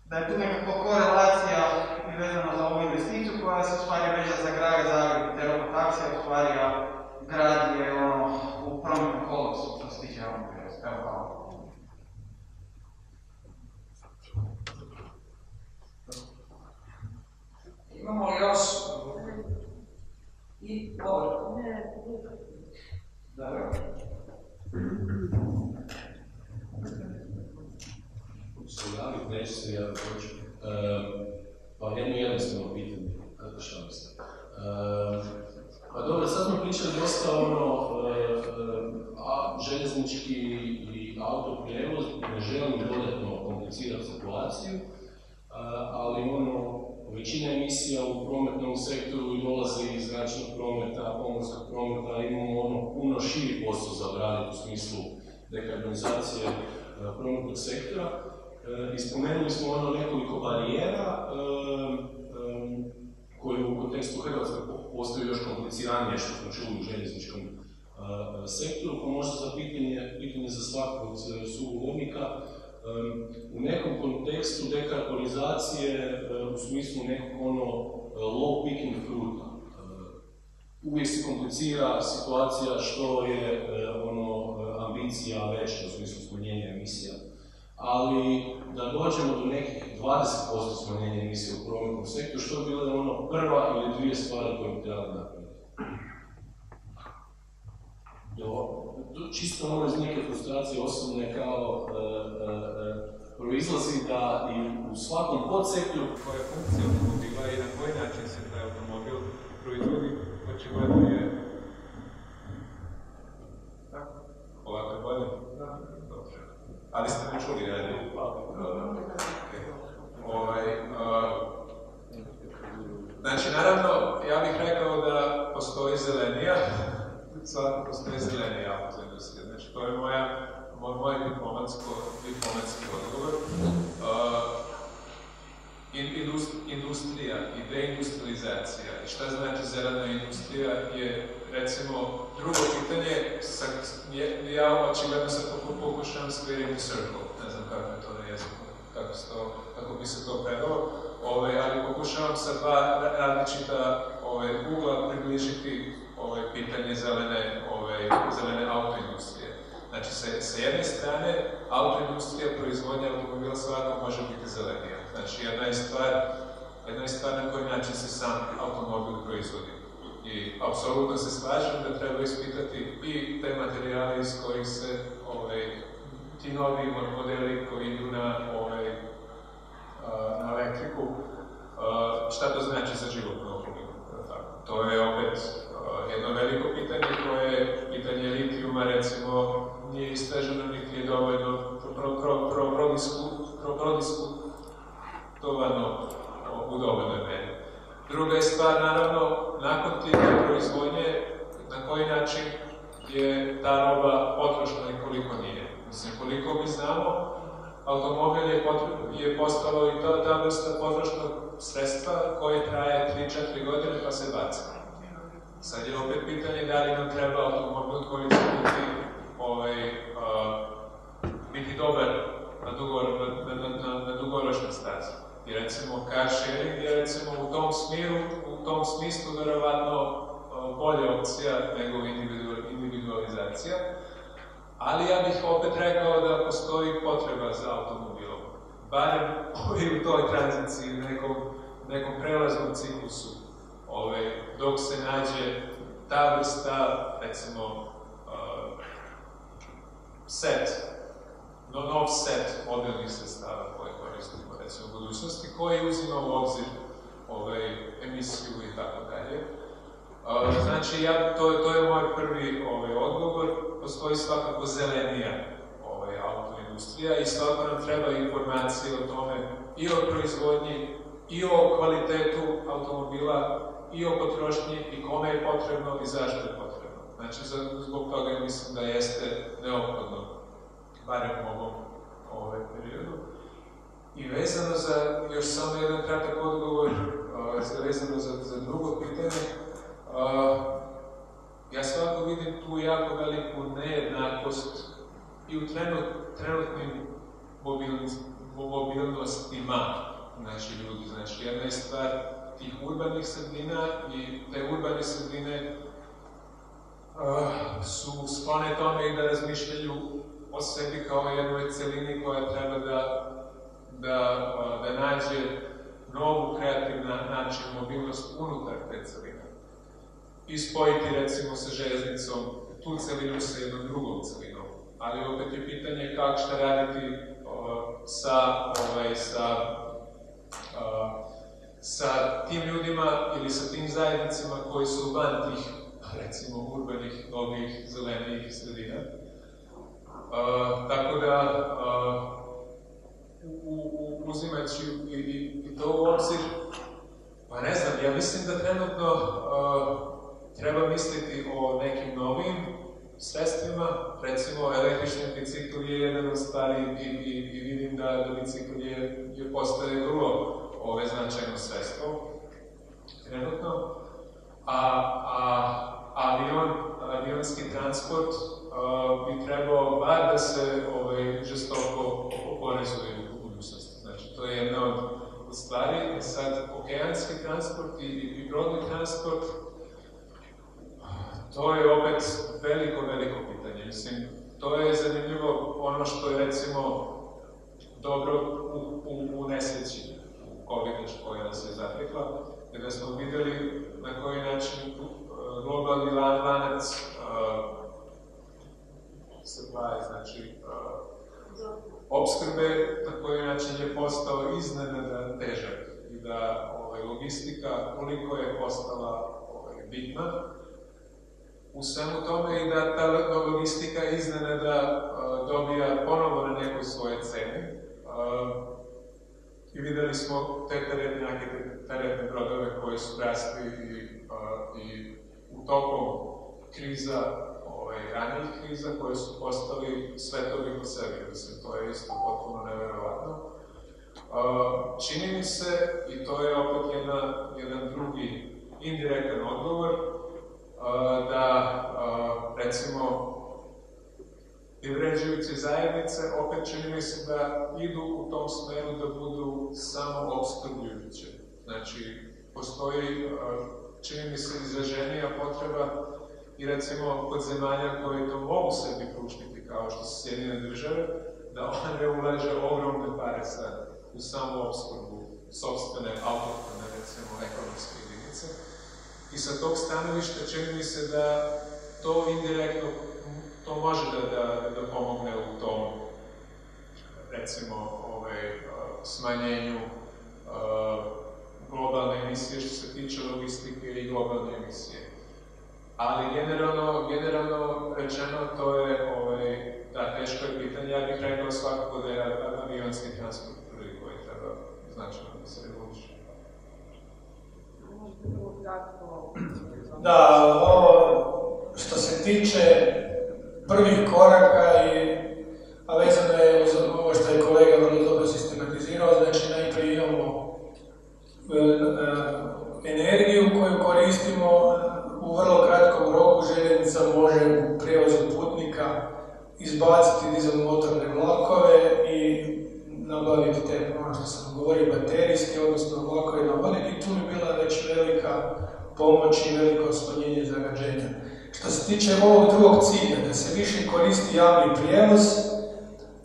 da je tu nekakva korelacija i vezana za ovu investiciju koja se u stvari veže za grad Zagreb, te robotaksija u stvari, a grad je ono, u prometnom kolapsu što se tiče javnog prijevoza. Evo, hvala. Imamo li još? I dobro. Dobro. Sulavi, neću se ja hoću. Pa jedno jednostavno pitanje, kako šta se. Pa dobro, sad smo pričali dosta ono, a, željeznički i autoprijevoz, ne želim dodatno komplicirati situaciju, ali ono, većina emisija u prometnom sektoru i dolazi iz zračnog prometa, pomorskog prometa, imamo ono puno širi posao za obraditi u smislu dekarbonizacije prometnog sektora. I spomenuli smo ono nekoliko barijera koje u kontekstu Hrvatske postaju još kompliciranije što smo čuli u željezničkom sektoru, pa možda za pitanje, pitanje za svakog od sugovornika, u nekom kontekstu dekarbonizacije u smislu nekog ono low picking fruita. Uvijek se komplicira situacija što je ono ambicija veća u smislu smanjenja emisija. Ali da dođemo do nekih 20% smanjenja emisija u prometnom sektoru, što je bila ono prva ili dvije stvari koje bi trebali napraviti. Jo, čisto ono iz neke frustracije osobne kao, e, e, proizlazi da i u svakom podsektoru koja funkcija automobila i na koji način se taj automobil proizvodi, očigledno je Ovako je bolje? Ali ste me čuli, ne? Ovaj, znači, naravno, ja bih rekao da postoji zelenija, svakako postoji zelenija autoindustrija. Znači, to je moja, moj, diplomatski odgovor. Uh, industrija i deindustrializacija i šta znači zelena industrija je recimo drugo pitanje, sa, ja očigledno sad pokušavam squaring the circle, ne znam kako je to na jeziku, kako, to, kako bi se to predalo, ovaj, ali pokušavam sa dva različita ovaj, ugla približiti ovaj, pitanje zelene, ovaj, zelene autoindustrije. Znači, sa, sa jedne strane, autoindustrija, proizvodnja automobila svakako može biti zelenija. Znači, jedna je stvar, jedna je stvar na koji način se sam automobil proizvodi. I apsolutno se slažem da treba ispitati i te materijale iz kojih se ovaj, ti novi modeli koji idu na, ovaj, na elektriku, šta to znači za životnu okolinu. To je opet jedno veliko pitanje koje je pitanje litijuma, recimo, nije istraženo niti je dovoljno prodiskutovano u dovoljnoj meri. Druga je stvar, naravno, nakon tih proizvodnje, na koji način je ta roba potrošna i koliko nije. Mislim, koliko mi znamo, automobil je, je postalo i ta, ta vrsta potrošnog sredstva koje traje 3-4 godine pa se baca. Sad je opet pitanje da li nam treba automobil koji će biti ovaj, biti dobar na, na, dugoročnoj stazi. I recimo car sharing je recimo u tom smiru, u tom smislu verovatno bolja opcija nego individualizacija. Ali ja bih opet rekao da postoji potreba za automobilom. Barem u toj tranziciji, nekom, nekom prelaznom ciklusu, ovaj, dok se nađe ta vrsta, recimo, set, no, nov set mobilnih sredstava koje koristimo recimo u budućnosti, koji uzima u obzir ovaj, emisiju i tako dalje. Znači, ja, to, to je moj prvi ovaj, odgovor. Postoji svakako zelenija ovaj, autoindustrija i svakako nam treba informacije o tome i o proizvodnji, i o kvalitetu automobila, i o potrošnji, i kome je potrebno i zašto je potrebno. Znači, zbog toga mislim da jeste neophodno, barem u ovom ovaj periodu. I vezano za, još samo jedan kratak odgovor, uh, vezano za, za drugo pitanje, uh, ja svako vidim tu jako veliku nejednakost i u trenut, trenutnim mobilnostima znači ljudi. Znači, jedna je stvar tih urbanih sredina i te urbane sredine su sklone tome i da razmišljaju o sebi kao jednoj celini koja treba da, da, da nađe novu kreativna način mobilnost unutar te celine. I spojiti recimo sa železnicom tu celinu sa jednom drugom celinom. Ali opet je pitanje kako šta raditi sa, ovaj, sa, sa tim ljudima ili sa tim zajednicama koji su van tih recimo urbanih, novih, zelenijih sredina. Tako da, u, uzimajući i, i, i to u obzir, pa ne znam, ja mislim da trenutno uh, treba misliti o nekim novim sredstvima, recimo električni bicikl je jedan od stvari i, i, vidim da, bicikl je, je vrlo ove značajno sredstvo trenutno, a, a avion, avionski transport uh, bi trebao bar da se ovaj, žestoko oporezuje to je jedna od, stvari. Sad, okeanski transport i, i brodni transport, to je opet veliko, veliko pitanje. Mislim, to je zanimljivo ono što je, recimo, dobro u, u, u nesreći, u COVID koja nas je zatekla, kada smo videli na koji način globalni lanac uh, supply, znači uh, opskrbe na koji način je postao iznenada težak i da ovaj, logistika koliko je postala ovaj, bitna u svemu tome i da ta logistika iznenada uh, dobija ponovo na nekoj svoje ceni. Uh, I videli smo te teretnjake, te teretne brodove koji su rasli i, uh, i u tokom kriza, ovaj, ranijih kriza, koji su postali svetovi po sebi. Mislim, to je isto potpuno neverovatno. Uh, čini mi se, i to je opet jedna, jedan drugi indirektan odgovor, da, recimo, privređujuće zajednice opet čini mi se da idu u tom smeru da budu samo obskrbljujuće. Znači, postoji, čini mi se, izraženija potreba i recimo kod zemalja koje to mogu sebi pruštiti kao što su Sjedine države, da one ulaže ogromne pare sad u samu obskrbu sobstvene, autohtone, recimo, ekonomske jedinice. I sa tog stanovišta čini mi se da to indirektno to može da, da, da pomogne u tom, recimo, ovaj, smanjenju uh, globalne emisije što se tiče logistike i globalne emisije. Ali generalno, generalno rečeno to je, ovaj, da, teško je pitanje, ja bih rekao svakako da je avionski transport prvi koji treba značajno da se reguliše. Da, ovo što se tiče prvih koraka i a vezano je uz ovo što je kolega vrlo dobro sistematizirao, znači najprije imamo e, e, energiju koju koristimo u vrlo kratkom roku željeznica može u prijevozu putnika izbaciti dizel motorne vlakove i nabaviti te, ono što sam govorio, baterijske, odnosno vlakove nabaviti i tu bi bila već velika pomoć i veliko smanjenje zagađenja. Što se tiče ovog drugog cilja, da se više koristi javni prijevoz,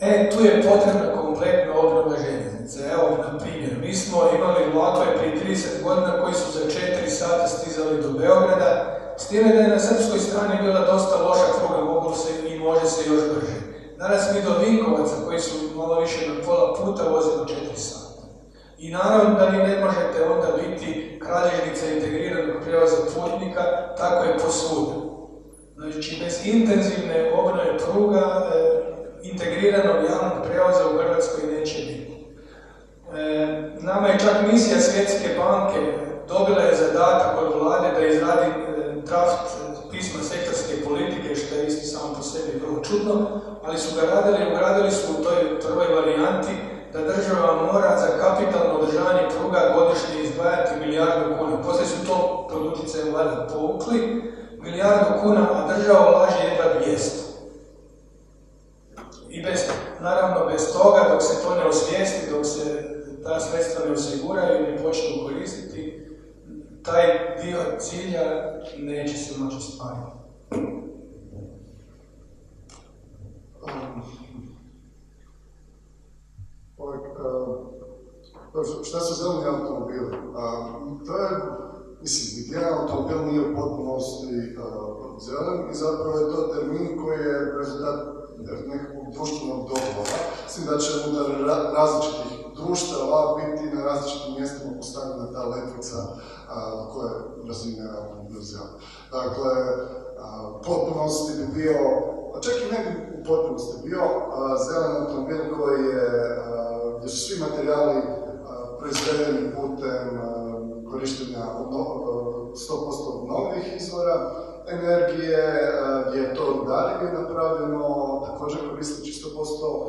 e, tu je potrebna kompletna obnova željeznice. Evo, na primjer, mi smo imali vlakove prije 30 godina koji su za 4 sata stizali do Beograda, time da je na srpskoj strani bila dosta loša pruga, moglo se i može se još brže. Danas mi do Vinkovaca, koji su malo više na pola puta, vozimo 4 sata. I naravno da ni ne možete onda biti kralježnica integriranog prijevoza putnika, tako je posvuda. Znači, bez intenzivne obnove pruga, e, integriranog javnog prijevoza u Hrvatskoj neće biti. E, nama je čak misija Svjetske banke dobila je zadatak od vlade da izradi draft pisma sektorske politike, što je isto samo po sebi vrlo čudno, ali su ga radili ugradili su u toj prvoj varijanti da država mora za kapitalno održavanje pruga godišnje izdvajati milijardu kuna. Poslije su to pod utjecajem vlade povukli, milijardu kuna, a država ulaže jedva 200. I bez, naravno bez toga, dok se to ne osvijesti, dok se ta sredstva ne osiguraju i ne počnu koristiti, taj dio cilja neće se moći stvariti. Um, šta su zeleni automobili? Um, to je Mislim, jedan automobil nije u potpunosti uh, zelen i zapravo je to termin koji je rezultat nekakvog društvenog dogovora, s tim da će unutar ra različitih društava biti na različitim mjestima postavljena ta letvica uh, koje razine zelen. Dakle, potpunosti bi bio, čak i ne bi u potpunosti bio zelen automobil koji je, gdje su svi materijali proizvedeni putem korištenja 100% obnovljivih izvora energije, gdje je to dalje napravljeno, također koristeći 100%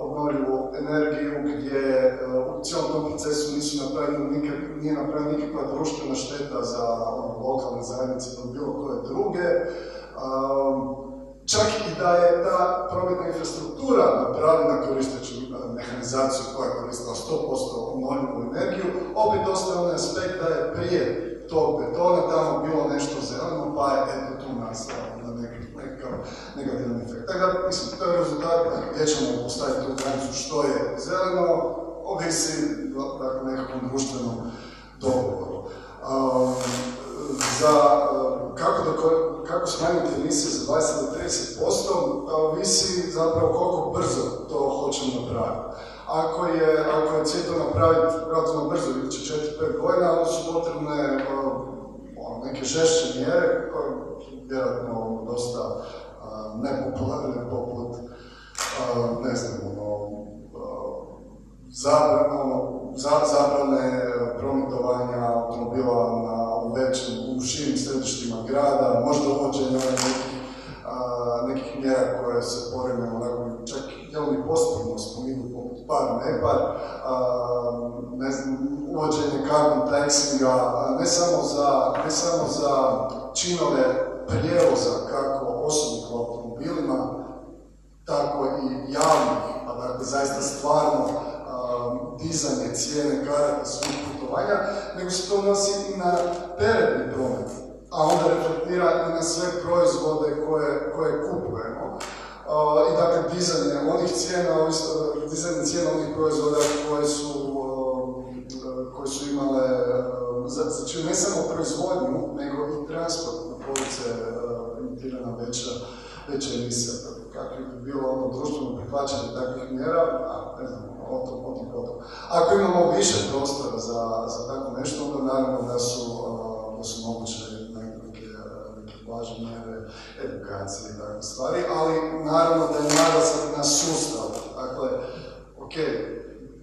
obnovljivu energiju, gdje u cijelom tom procesu nisu napravljeni nikak, nije napravljena nikakva društvena šteta za ono, lokalne zajednice ili bilo koje druge. Čak i da je ta prometna infrastruktura napravljena koristeći mehanizaciju koja je koristila 100% obnovljivu energiju, opet ostaje onaj aspekt da je prije tog betona tamo bilo nešto zeleno, pa je eto tu nastao na nekakav negativan efekt. Tako da, mislim, to je rezultat gdje ćemo postaviti tu granicu što je zeleno, ovisi dakle, nekakvom društvenom dogovoru. Um, za kako, da, kako smanjiti emisije za 20 do 30%, ovisi zapravo koliko brzo to hoćemo napraviti. Ako je, ako je cilj napraviti relativno brzo, idući 4-5 godina, onda su potrebne uh, ono, neke žešće mjere koje vjerojatno dosta uh, nepopularne poput ne znam, ono, zabrano, za, zabrane prometovanja automobila na u većim, u širim središtima grada, možda uvođenje nekih, a, nekih mjera koje se poreme onako čak jel mi postupno spominju poput par, ne znam, uvođenje carbon taxinga, ne samo za, ne samo za činove prijevoza kako osobnih u automobilima, tako i javnih, pa dakle zaista stvarno dizanje cijene karata svih putovanja, nego se to nosi i na teretni promet, a onda reflektira i na sve proizvode koje, koje kupujemo. Uh, I dakle, dizanje onih cijena, ovisno, dizanje cijena onih proizvoda koje su, uh, koje su imale, znači ne samo proizvodnju, nego i transport na police uh, emitirana veća, veća emisija. Kako bi bilo ono društveno prihvaćanje takvih mjera, a ne znam, o tom, o tom. Ako imamo više prostora za, za tako nešto, onda naravno da su, uh, da su moguće važne mjere, edukacije i takve stvari, ali naravno da je naglasak na sustav. Dakle, ok,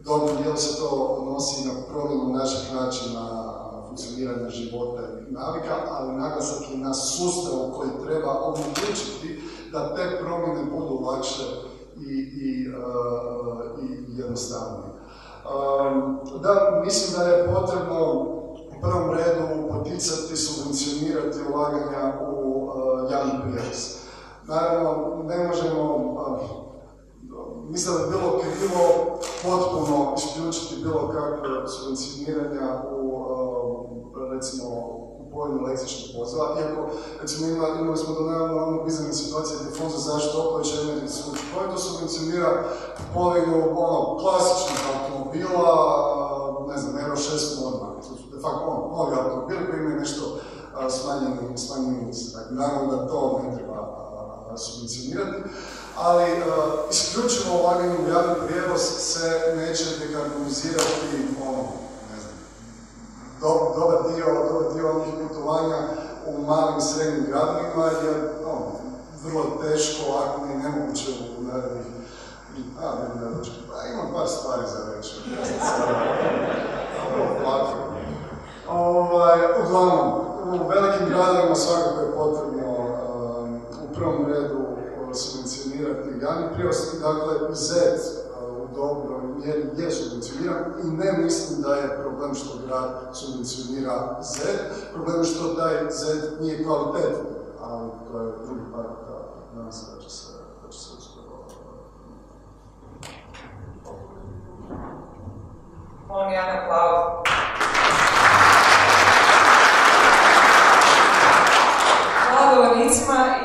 dobrim dijelu se to odnosi na promjenu našeg načina funkcioniranja života i navika, ali naglasak je na sustavu koji treba omogućiti da te promjene budu lakše i, i, uh, i jednostavnije. Um, da, mislim da je potrebno prvom redu poticati, subvencionirati ulaganja u uh, javni prijevoz. Naravno, ne možemo, uh, mislim da je bilo krivo potpuno isključiti bilo kakve subvencioniranja u, uh, recimo, kupovinu električnih vozila, iako recimo imali, imali smo do nedavno ono bizarne situacije gdje Fond za zaštitu okoliša i učinkovitost subvencionira kupovinu ono klasičnih automobila, ne znam, Euro 6 norma, to su ono, novi automobili koji imaju nešto smanjeni, smanjeni. Dakle, naravno da to ne treba subvencionirati, ali isključivo ulaganje u javni prijevoz se neće dekarbonizirati ono, dobar dio, dobar dio onih putovanja u malim srednjim gradovima je ono, vrlo teško, ako ne nemoguće u narednih a. Pa imam par stvari za reći. Ovaj, uglavnom, u velikim gradovima svakako je potrebno um, u prvom redu uh, subvencionirati ligani prirosti, dakle Z uh, u dobro mjeri je subvencioniran i ne mislim da je problem što grad subvencionira Z, problem je što taj Z nije kvalitetan, ali to je drugi par da nam se da će se uspjeti. Charisma